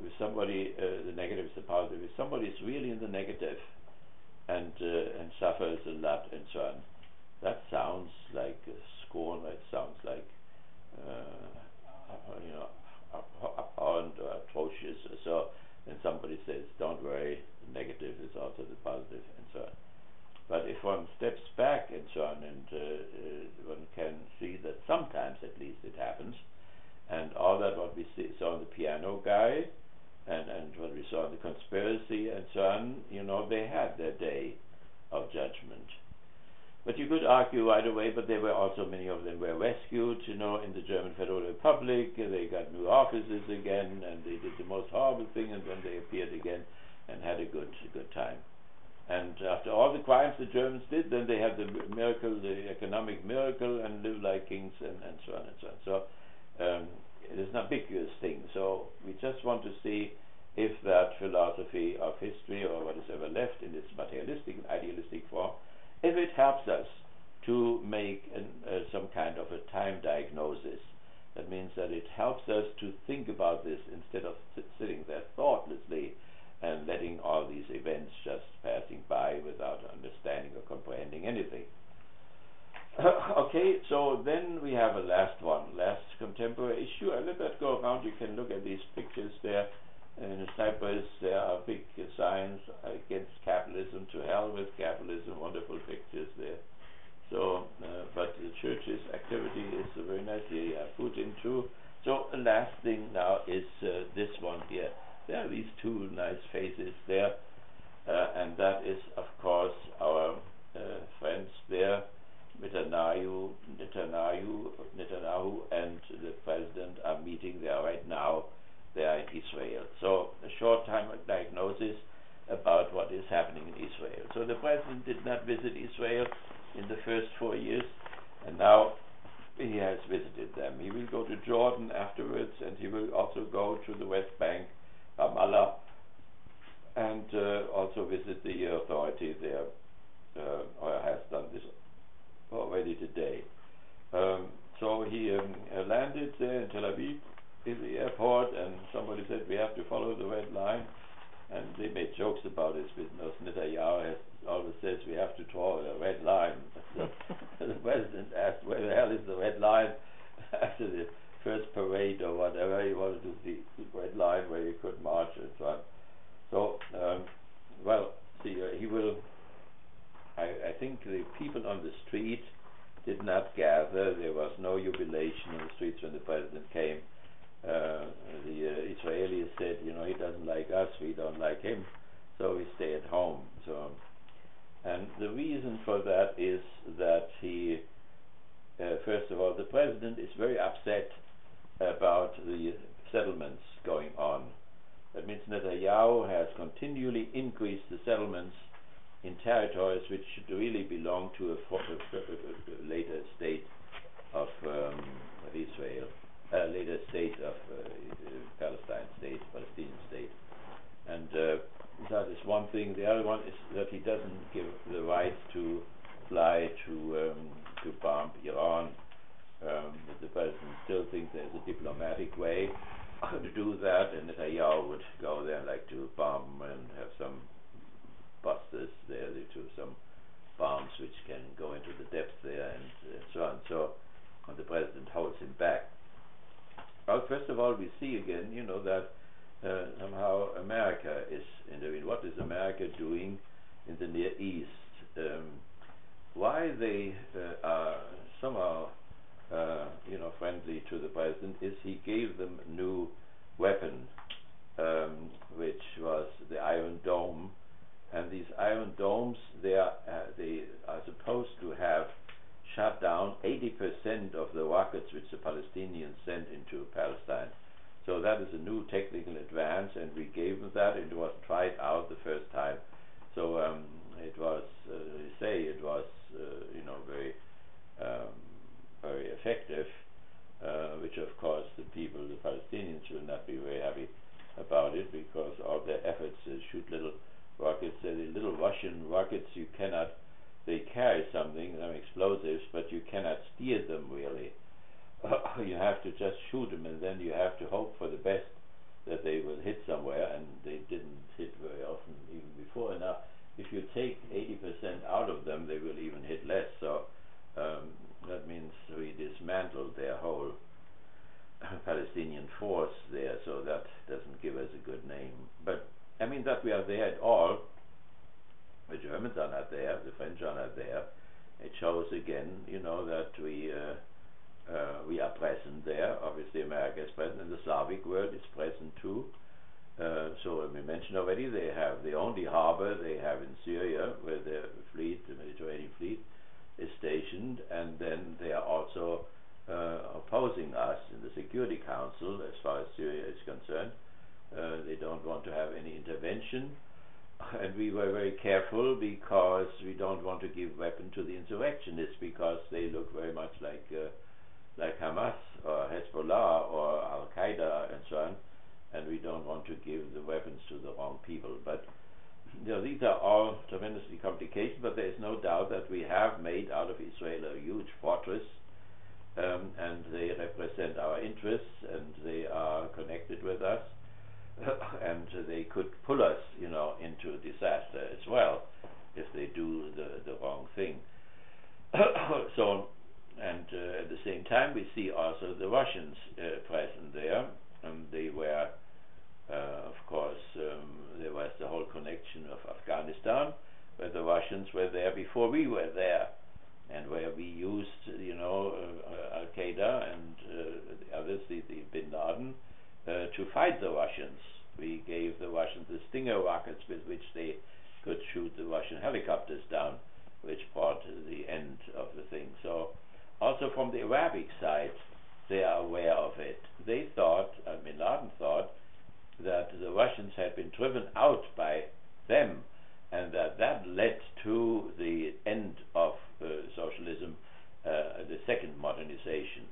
If somebody uh, the negative is the positive. If somebody is really in the negative and uh, and suffers a lot and so on, that sounds like scorn. It sounds like uh, you know abhorrent or atrocious. So then somebody says, "Don't worry, the negative is also the and so on. But if one steps back and so on, and uh, uh, one can see that sometimes at least it happens, and all that what we see, saw in the piano guy, and, and what we saw in the conspiracy and so on, you know, they had their day of judgment. But you could argue right away, but there were also many of them were rescued, you know, in the German Federal Republic. They got new offices again, and they did the most horrible thing, and then they appeared again and had a good, a good time. And after all the crimes the Germans did, then they had the miracle, the economic miracle, and live like kings, and, and so on and so on. So um, it is an ambiguous thing. So we just want to see if that philosophy of history, or what is ever left in its materialistic and idealistic form, if it helps us to make an, uh, some kind of a time diagnosis. That means that it helps us to think about this instead of sitting there thoughtlessly and letting all these events just passing by without understanding or comprehending anything. okay, so then we have a last one, last contemporary issue. I let that go around. You can look at these pictures there in Cyprus, there are big signs against capitalism, to hell with capitalism, wonderful pictures there. So, uh, but the church's activity is very nicely put into. So, the last thing now is uh, this one here. There are these two nice faces there, uh, and that is, of course, our uh, friends there, Netanyahu, Netanyahu, Netanyahu, and the president are meeting there right now there in Israel. So a short time diagnosis about what is happening in Israel. So the president did not visit Israel in the first four years, and now he has visited them. He will go to Jordan afterwards, and he will also go to the West Bank, Ramallah, and uh, also visit the authority there, uh, or has done this already today. Um, so he um, landed there in Tel Aviv in the airport, and somebody said we have to follow the red line, and they made jokes about this because Netanyahu has always says we have to draw a red line. the president asked where the hell is the red line after the first parade or whatever he wanted to see the red line where you could march and so on. So um, well, see, uh, he will. I, I think the people on the street did not gather. There was no jubilation on the streets when the president came. Uh, the uh, Israelis said, you know, he doesn't like us, we don't like him, so we stay at home. So, and the reason for that is that he, uh, first of all, the president is very upset about the settlements going on. That means Netanyahu has continually increased the settlements in territories which should really belong to a, later state of, um, Israel, later state of uh, Palestine state, Palestinian state. And uh, that is one thing. The other one is that he doesn't give the right to fly to um, to bomb Iran. Um, the president still thinks there's a diplomatic way to do that, and Netanyahu would go there and like to bomb and have some busters there to some bombs which can go into the depths there and uh, so on. So and the president holds him back. Well, first of all, we see again, you know, that uh, somehow America is intervening. What is America doing in the Near East? Um, why they uh, are somehow, uh, you know, friendly to the president is he gave them a new weapon, um, which was the Iron Dome, and these Iron Domes, they are uh, they are supposed to have shut down 80% of the rockets which the Palestinians sent into Palestine. So that is a new technical advance, and we gave them that. It was tried out the first time. So um, it was, uh, say, it was, uh, you know, very, um, very effective. Uh, which, of course, the people, the Palestinians, will not be very happy about it because all their efforts to shoot little rockets, uh, the little Russian rockets, you cannot. They carry something, some explosives, but you cannot steer them really. you have to just shoot them, and then you have to hope for the best that they will hit somewhere, and they didn't hit very often even before. Now, if you take 80% out of them, they will even hit less. So um, that means we dismantled their whole Palestinian force there. So that doesn't give us a good name. But I mean that we are there at all. The Germans are not there. The French are not there. It shows again, you know, that we. Uh, uh, we are present there. Obviously, America is present, and the Slavic world is present too. Uh, so we mentioned already they have the only harbor they have in Syria, where their fleet, the Mediterranean fleet, is stationed, and then they are also opposing us in the Security Council as far as Syria is concerned. They don't want to have any intervention, and we were very careful because we don't want to give weapon to the insurrectionists because they look very much like uh, like Hamas or Hezbollah or Al Qaeda and so on, and we don't want to give the weapons to the wrong people. But you know, these are all tremendously complicated, but there is no doubt that we have made out of Israel a huge fortress, um, and they represent our interests, and they are connected with us, and they could pull us, you know, into disaster as well if they do the, the wrong thing. so and uh, at the same time, we see also the Russians uh, present there. and they were, uh, of course, um, there was the whole connection of Afghanistan, where the Russians were there before we were there, and where we used, you know, uh, Al Qaeda and uh, the others, the, the Bin Laden, uh, uh, to fight the Russians. We gave the Russians the Stinger rockets with which they could shoot the Russian helicopters down, which brought the end of the thing. So, also from the Arabic side, they are aware of it. They thought, I mean, Laden thought, that the Russians had been driven out by them, and that that led to the end of uh, socialism, uh, the second modernization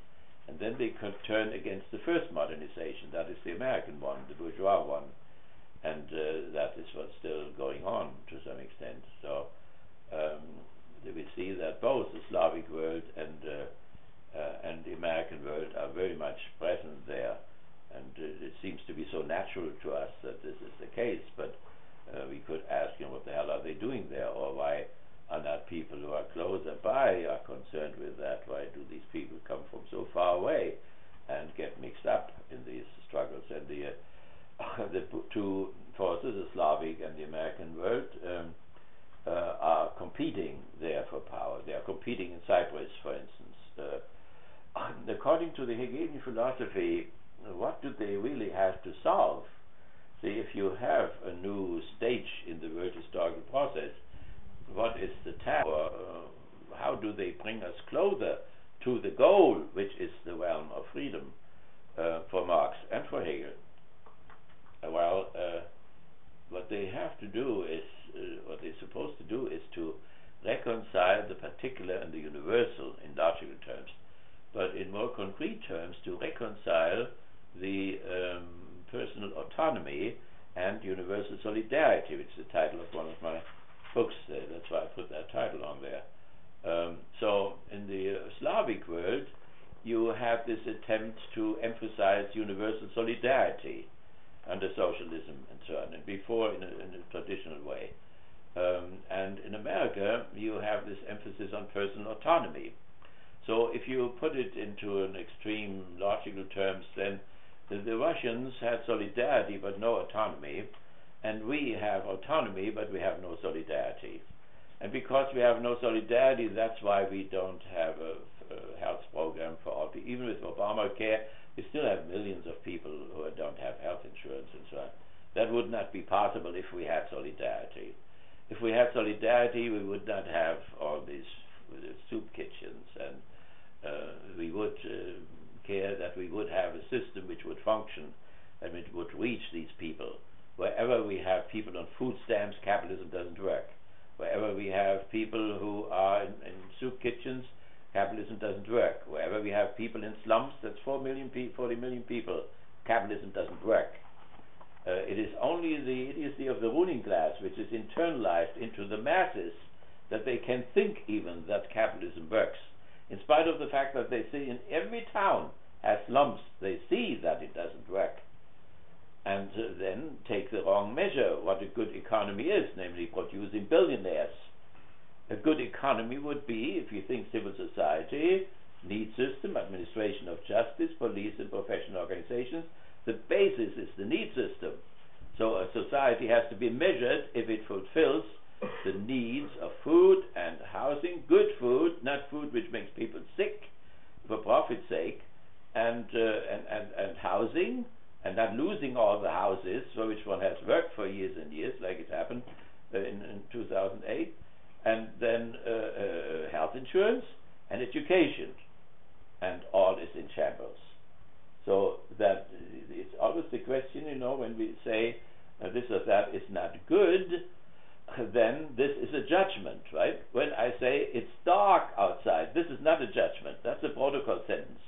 turn against the first modernization, that is the American one, the bourgeois one, and uh, that is what's still going on to some extent. So um, we see that both the Slavic world and uh, uh, and the American world are very much present there, and uh, it seems to be so natural to us that this is the case. But uh, we could ask, you know, what the hell are they doing there, or why are not people who are closer by are concerned with that? Why do these people come from so far away and get mixed up in these struggles? And the uh, the two forces, the Slavic and the American world. Um, uh, are competing there for power. They are competing in Cyprus, for instance. Uh, according to the Hegelian philosophy, what do they really have to solve? See, if you have a new stage in the world historical process, what is the task? Or, uh, how do they bring us closer to the goal, which is the realm of freedom uh, for Marx and for Hegel? Well, uh, what they have to do is, uh, what they're supposed to do is to reconcile the particular and the universal in logical terms but in more concrete terms, to reconcile the um, personal autonomy and universal solidarity, which is the title of one of my books. Uh, that's why I put that title on there. Um, so, in the uh, Slavic world, you have this attempt to emphasize universal solidarity under socialism and so on, and before in a, in a traditional way. Um, and in America, you have this emphasis on personal autonomy. So if you put it into an extreme logical terms, then the, the Russians had solidarity but no autonomy, and we have autonomy but we have no solidarity. And because we have no solidarity, that's why we don't have a, a health program for all people. Even with Obamacare, we still have millions of people who don't have health insurance and so on. That would not be possible if we had solidarity. If we had solidarity, we would not have all these soup kitchens and uh, we would uh, care that we would have a system which would function and which would reach these people. Wherever we have people on food stamps, capitalism doesn't work. Wherever we have people who are in, in soup kitchens, capitalism doesn't work. Wherever we have people in slums, that's 4 million pe 40 million people, capitalism doesn't work. Uh, it is only the idiocy of the ruling class which is internalized into the masses that they can think even that capitalism works in spite of the fact that they see in every town has slums, they see that it doesn't work. And then take the wrong measure, what a good economy is, namely producing billionaires. A good economy would be, if you think civil society, need system, administration of justice, police and professional organizations, the basis is the need system. So a society has to be measured if it fulfills the needs of food and housing, good food, not food which makes people sick for profit's sake, and, uh, and, and, and housing, and not losing all the houses for which one has worked for years and years, like it happened uh, in, in 2008, and then uh, uh, health insurance and education, and all is in shambles. So that it's always the question, you know, when we say uh, this or that is not good, then this is a judgment, right? When I say it's dark outside, this is not a judgment. That's a protocol sentence.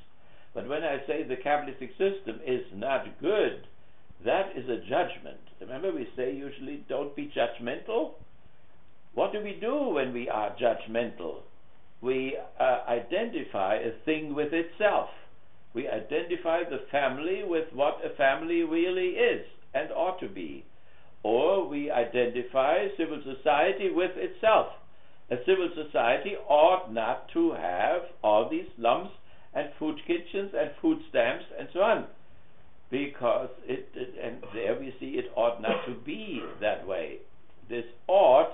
But when I say the capitalistic system is not good, that is a judgment. Remember, we say usually don't be judgmental. What do we do when we are judgmental? We uh, identify a thing with itself. We identify the family with what a family really is and ought to be or we identify civil society with itself. A civil society ought not to have all these slums and food kitchens and food stamps and so on, because it, it and there we see it ought not to be that way. This ought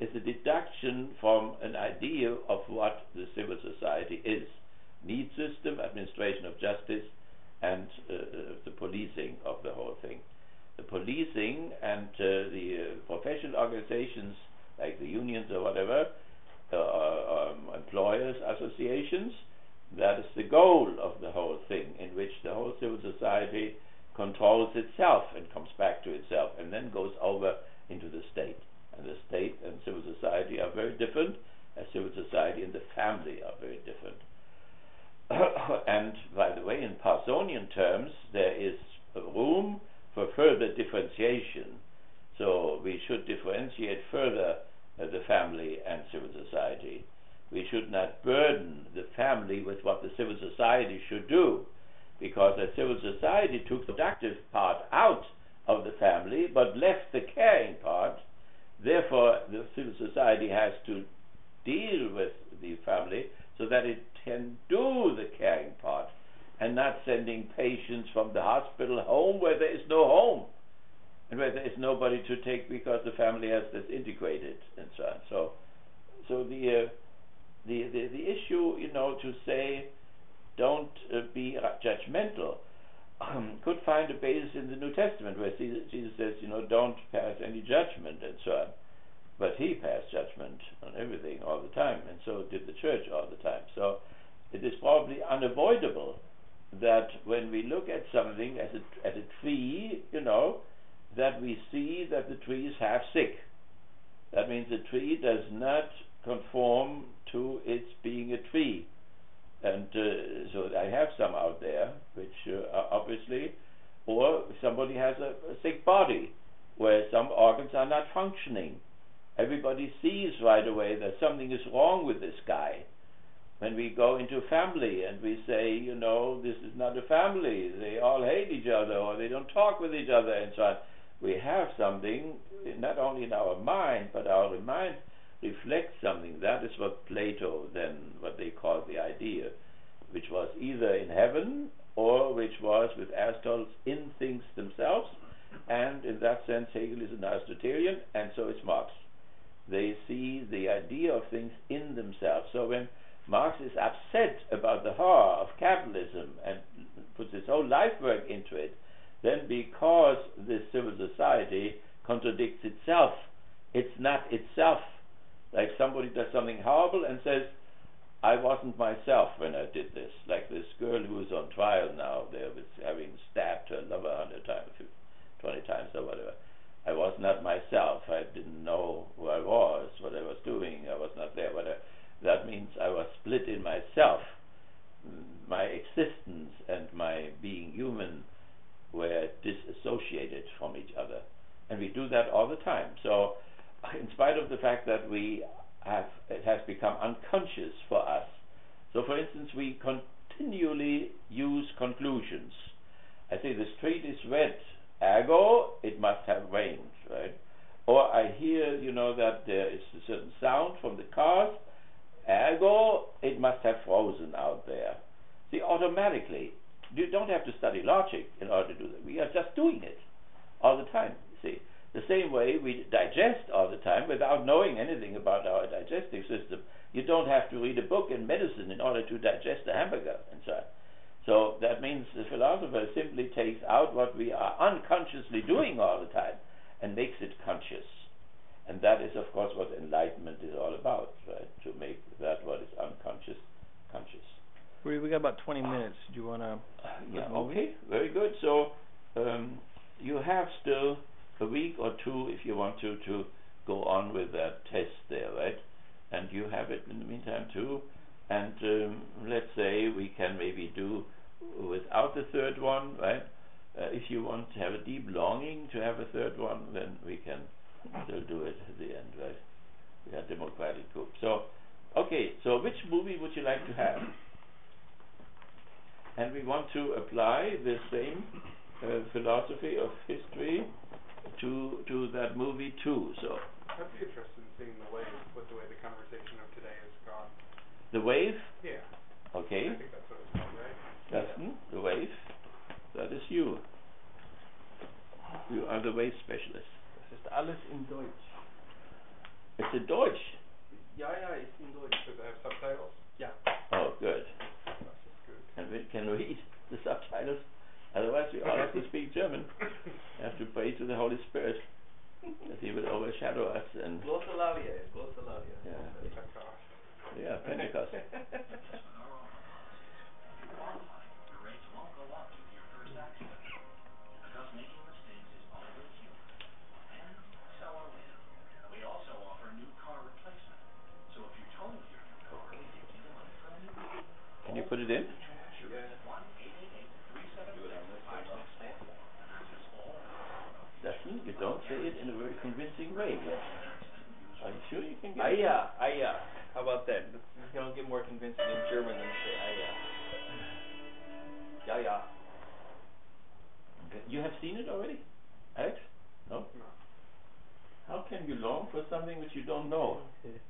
is a deduction from an idea of what the civil society is: need system, administration of justice, and uh, uh the policing of the whole thing. The policing and uh, the uh, professional organizations like the unions or whatever, uh, um, employers associations, that is the goal of the whole thing, in which the whole civil society controls itself and comes back to itself and then goes over into the state. And the state and civil society are very different, as civil society and the family are very different. and by the way, in Parsonian terms, there is room for further differentiation. So we should differentiate further uh, the family and civil society. We should not burden family with what the civil society should do, because the civil society took the productive part out of the family but left the caring part. Therefore, the civil society has to deal with the family so that it can do the caring part and not sending patients from the hospital home where there is no home and where there is nobody to take because the family has disintegrated and so on. So, so the uh, the, the the issue, you know, to say don't uh, be judgmental um, could find a basis in the New Testament where Jesus says, you know, don't pass any judgment and so on. But he passed judgment on everything all the time, and so did the church all the time. So it is probably unavoidable that when we look at something as a, as a tree, you know, that we see that the tree is half sick. That means the tree does not conform to its being a tree. And uh, so I have some out there, which uh, obviously, or somebody has a, a sick body where some organs are not functioning. Everybody sees right away that something is wrong with this guy. When we go into family and we say, you know, this is not a family, they all hate each other or they don't talk with each other and so on, we have something not only in our mind, but our mind reflects something. That is what Plato then, what they call the idea, which was either in heaven or which was with Aristotle in things themselves. And in that sense, Hegel is an Aristotelian, and so is Marx. They see the idea of things in themselves. So when Marx is upset about the horror of capitalism and puts his whole life work into it, then because this civil society contradicts itself, it's not itself. Like somebody does something horrible and says, I wasn't myself when I did this. Like this girl who is on trial now, there with having stabbed her lover a hundred times, twenty times or whatever. I was not myself. I didn't know who I was, what I was doing. I was not there. Whatever. That means I was split in myself. My existence and my being human were disassociated from each other. And we do that all the time. So, in spite of the fact that we have, it has become unconscious for us. So, for instance, we continually use conclusions. I say the street is wet, ergo it must have rained, right? Or I hear, you know, that there is a certain sound from the cars, ergo it must have frozen out there. See, automatically you don't have to study logic in order to do that. We are just doing it all the time. See, the same way we digest all the time without knowing anything about our digestive system. You don't have to read a book in medicine in order to digest a hamburger and so on. So that means the philosopher simply takes out what we are unconsciously doing all the time and makes it conscious. And that is, of course, what enlightenment is all about, right? To make that what is unconscious conscious. We we got about 20 minutes. Do you want to? Yeah. Okay. Very good. So um, you have still a week or two if you want to to go on with that test there, right? And you have it in the meantime too. And um, let's say we can maybe do without the third one, right? Uh, if you want to have a deep longing to have a third one, then we can still do it at the end, right? We are democratic group. So, okay. So, which movie would you like to have? and we want to apply the same uh, philosophy of history to to that movie too. So I'd be interested in seeing the wave with the way the conversation of today has gone. the wave, Yeah, okay, I think that's what it's called, right? Dustin, the wave, that is you. You are the wave specialist. Das ist alles in Deutsch. It's in Deutsch. Ja, ja, it's in Deutsch. Does it have subtitles? Yeah. Oh, good. That's just good. And we can read the subtitles. Otherwise, we all have to speak German. We have to pray to the Holy Spirit that He will overshadow us and Glossolalia, glossolalia. Yeah. Pentecost. yeah, Pentecost. Can you put it in? convincing way. I'm sure you can get it. Uh, Aya, Aya. Uh, how about that? You don't get more convincing in German than say Aya. Uh, yeah, yeah. You have seen it already? Alex? No? No. How can you long for something which you don't know?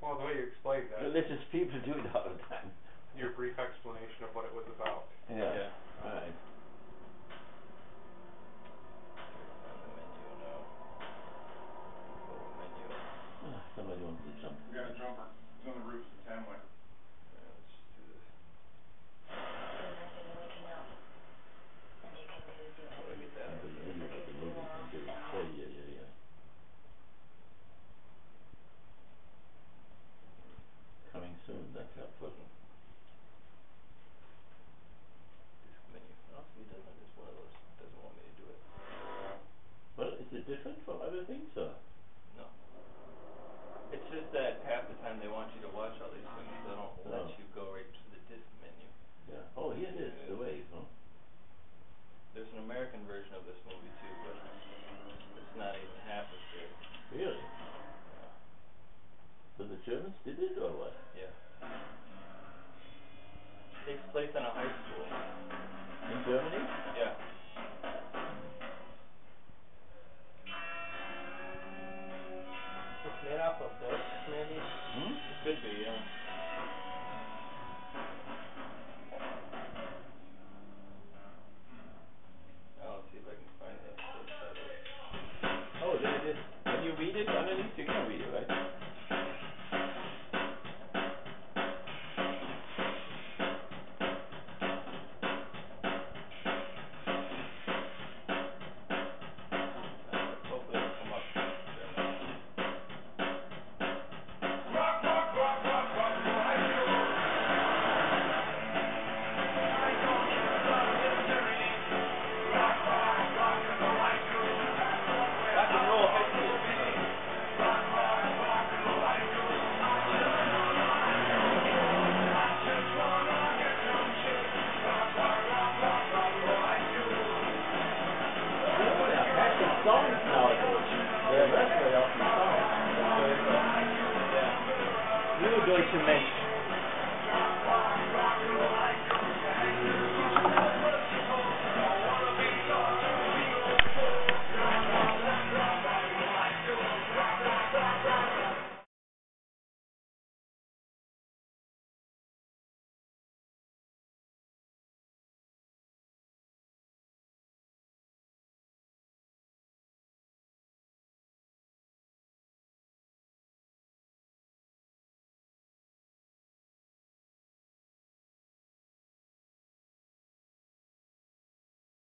Well, the way you explained that. Religious people do it all the time. Your brief explanation of what it was about. Yeah. yeah. All right. Somebody wants to jump. We got a jumper. It's on the roof. It's a Tamway.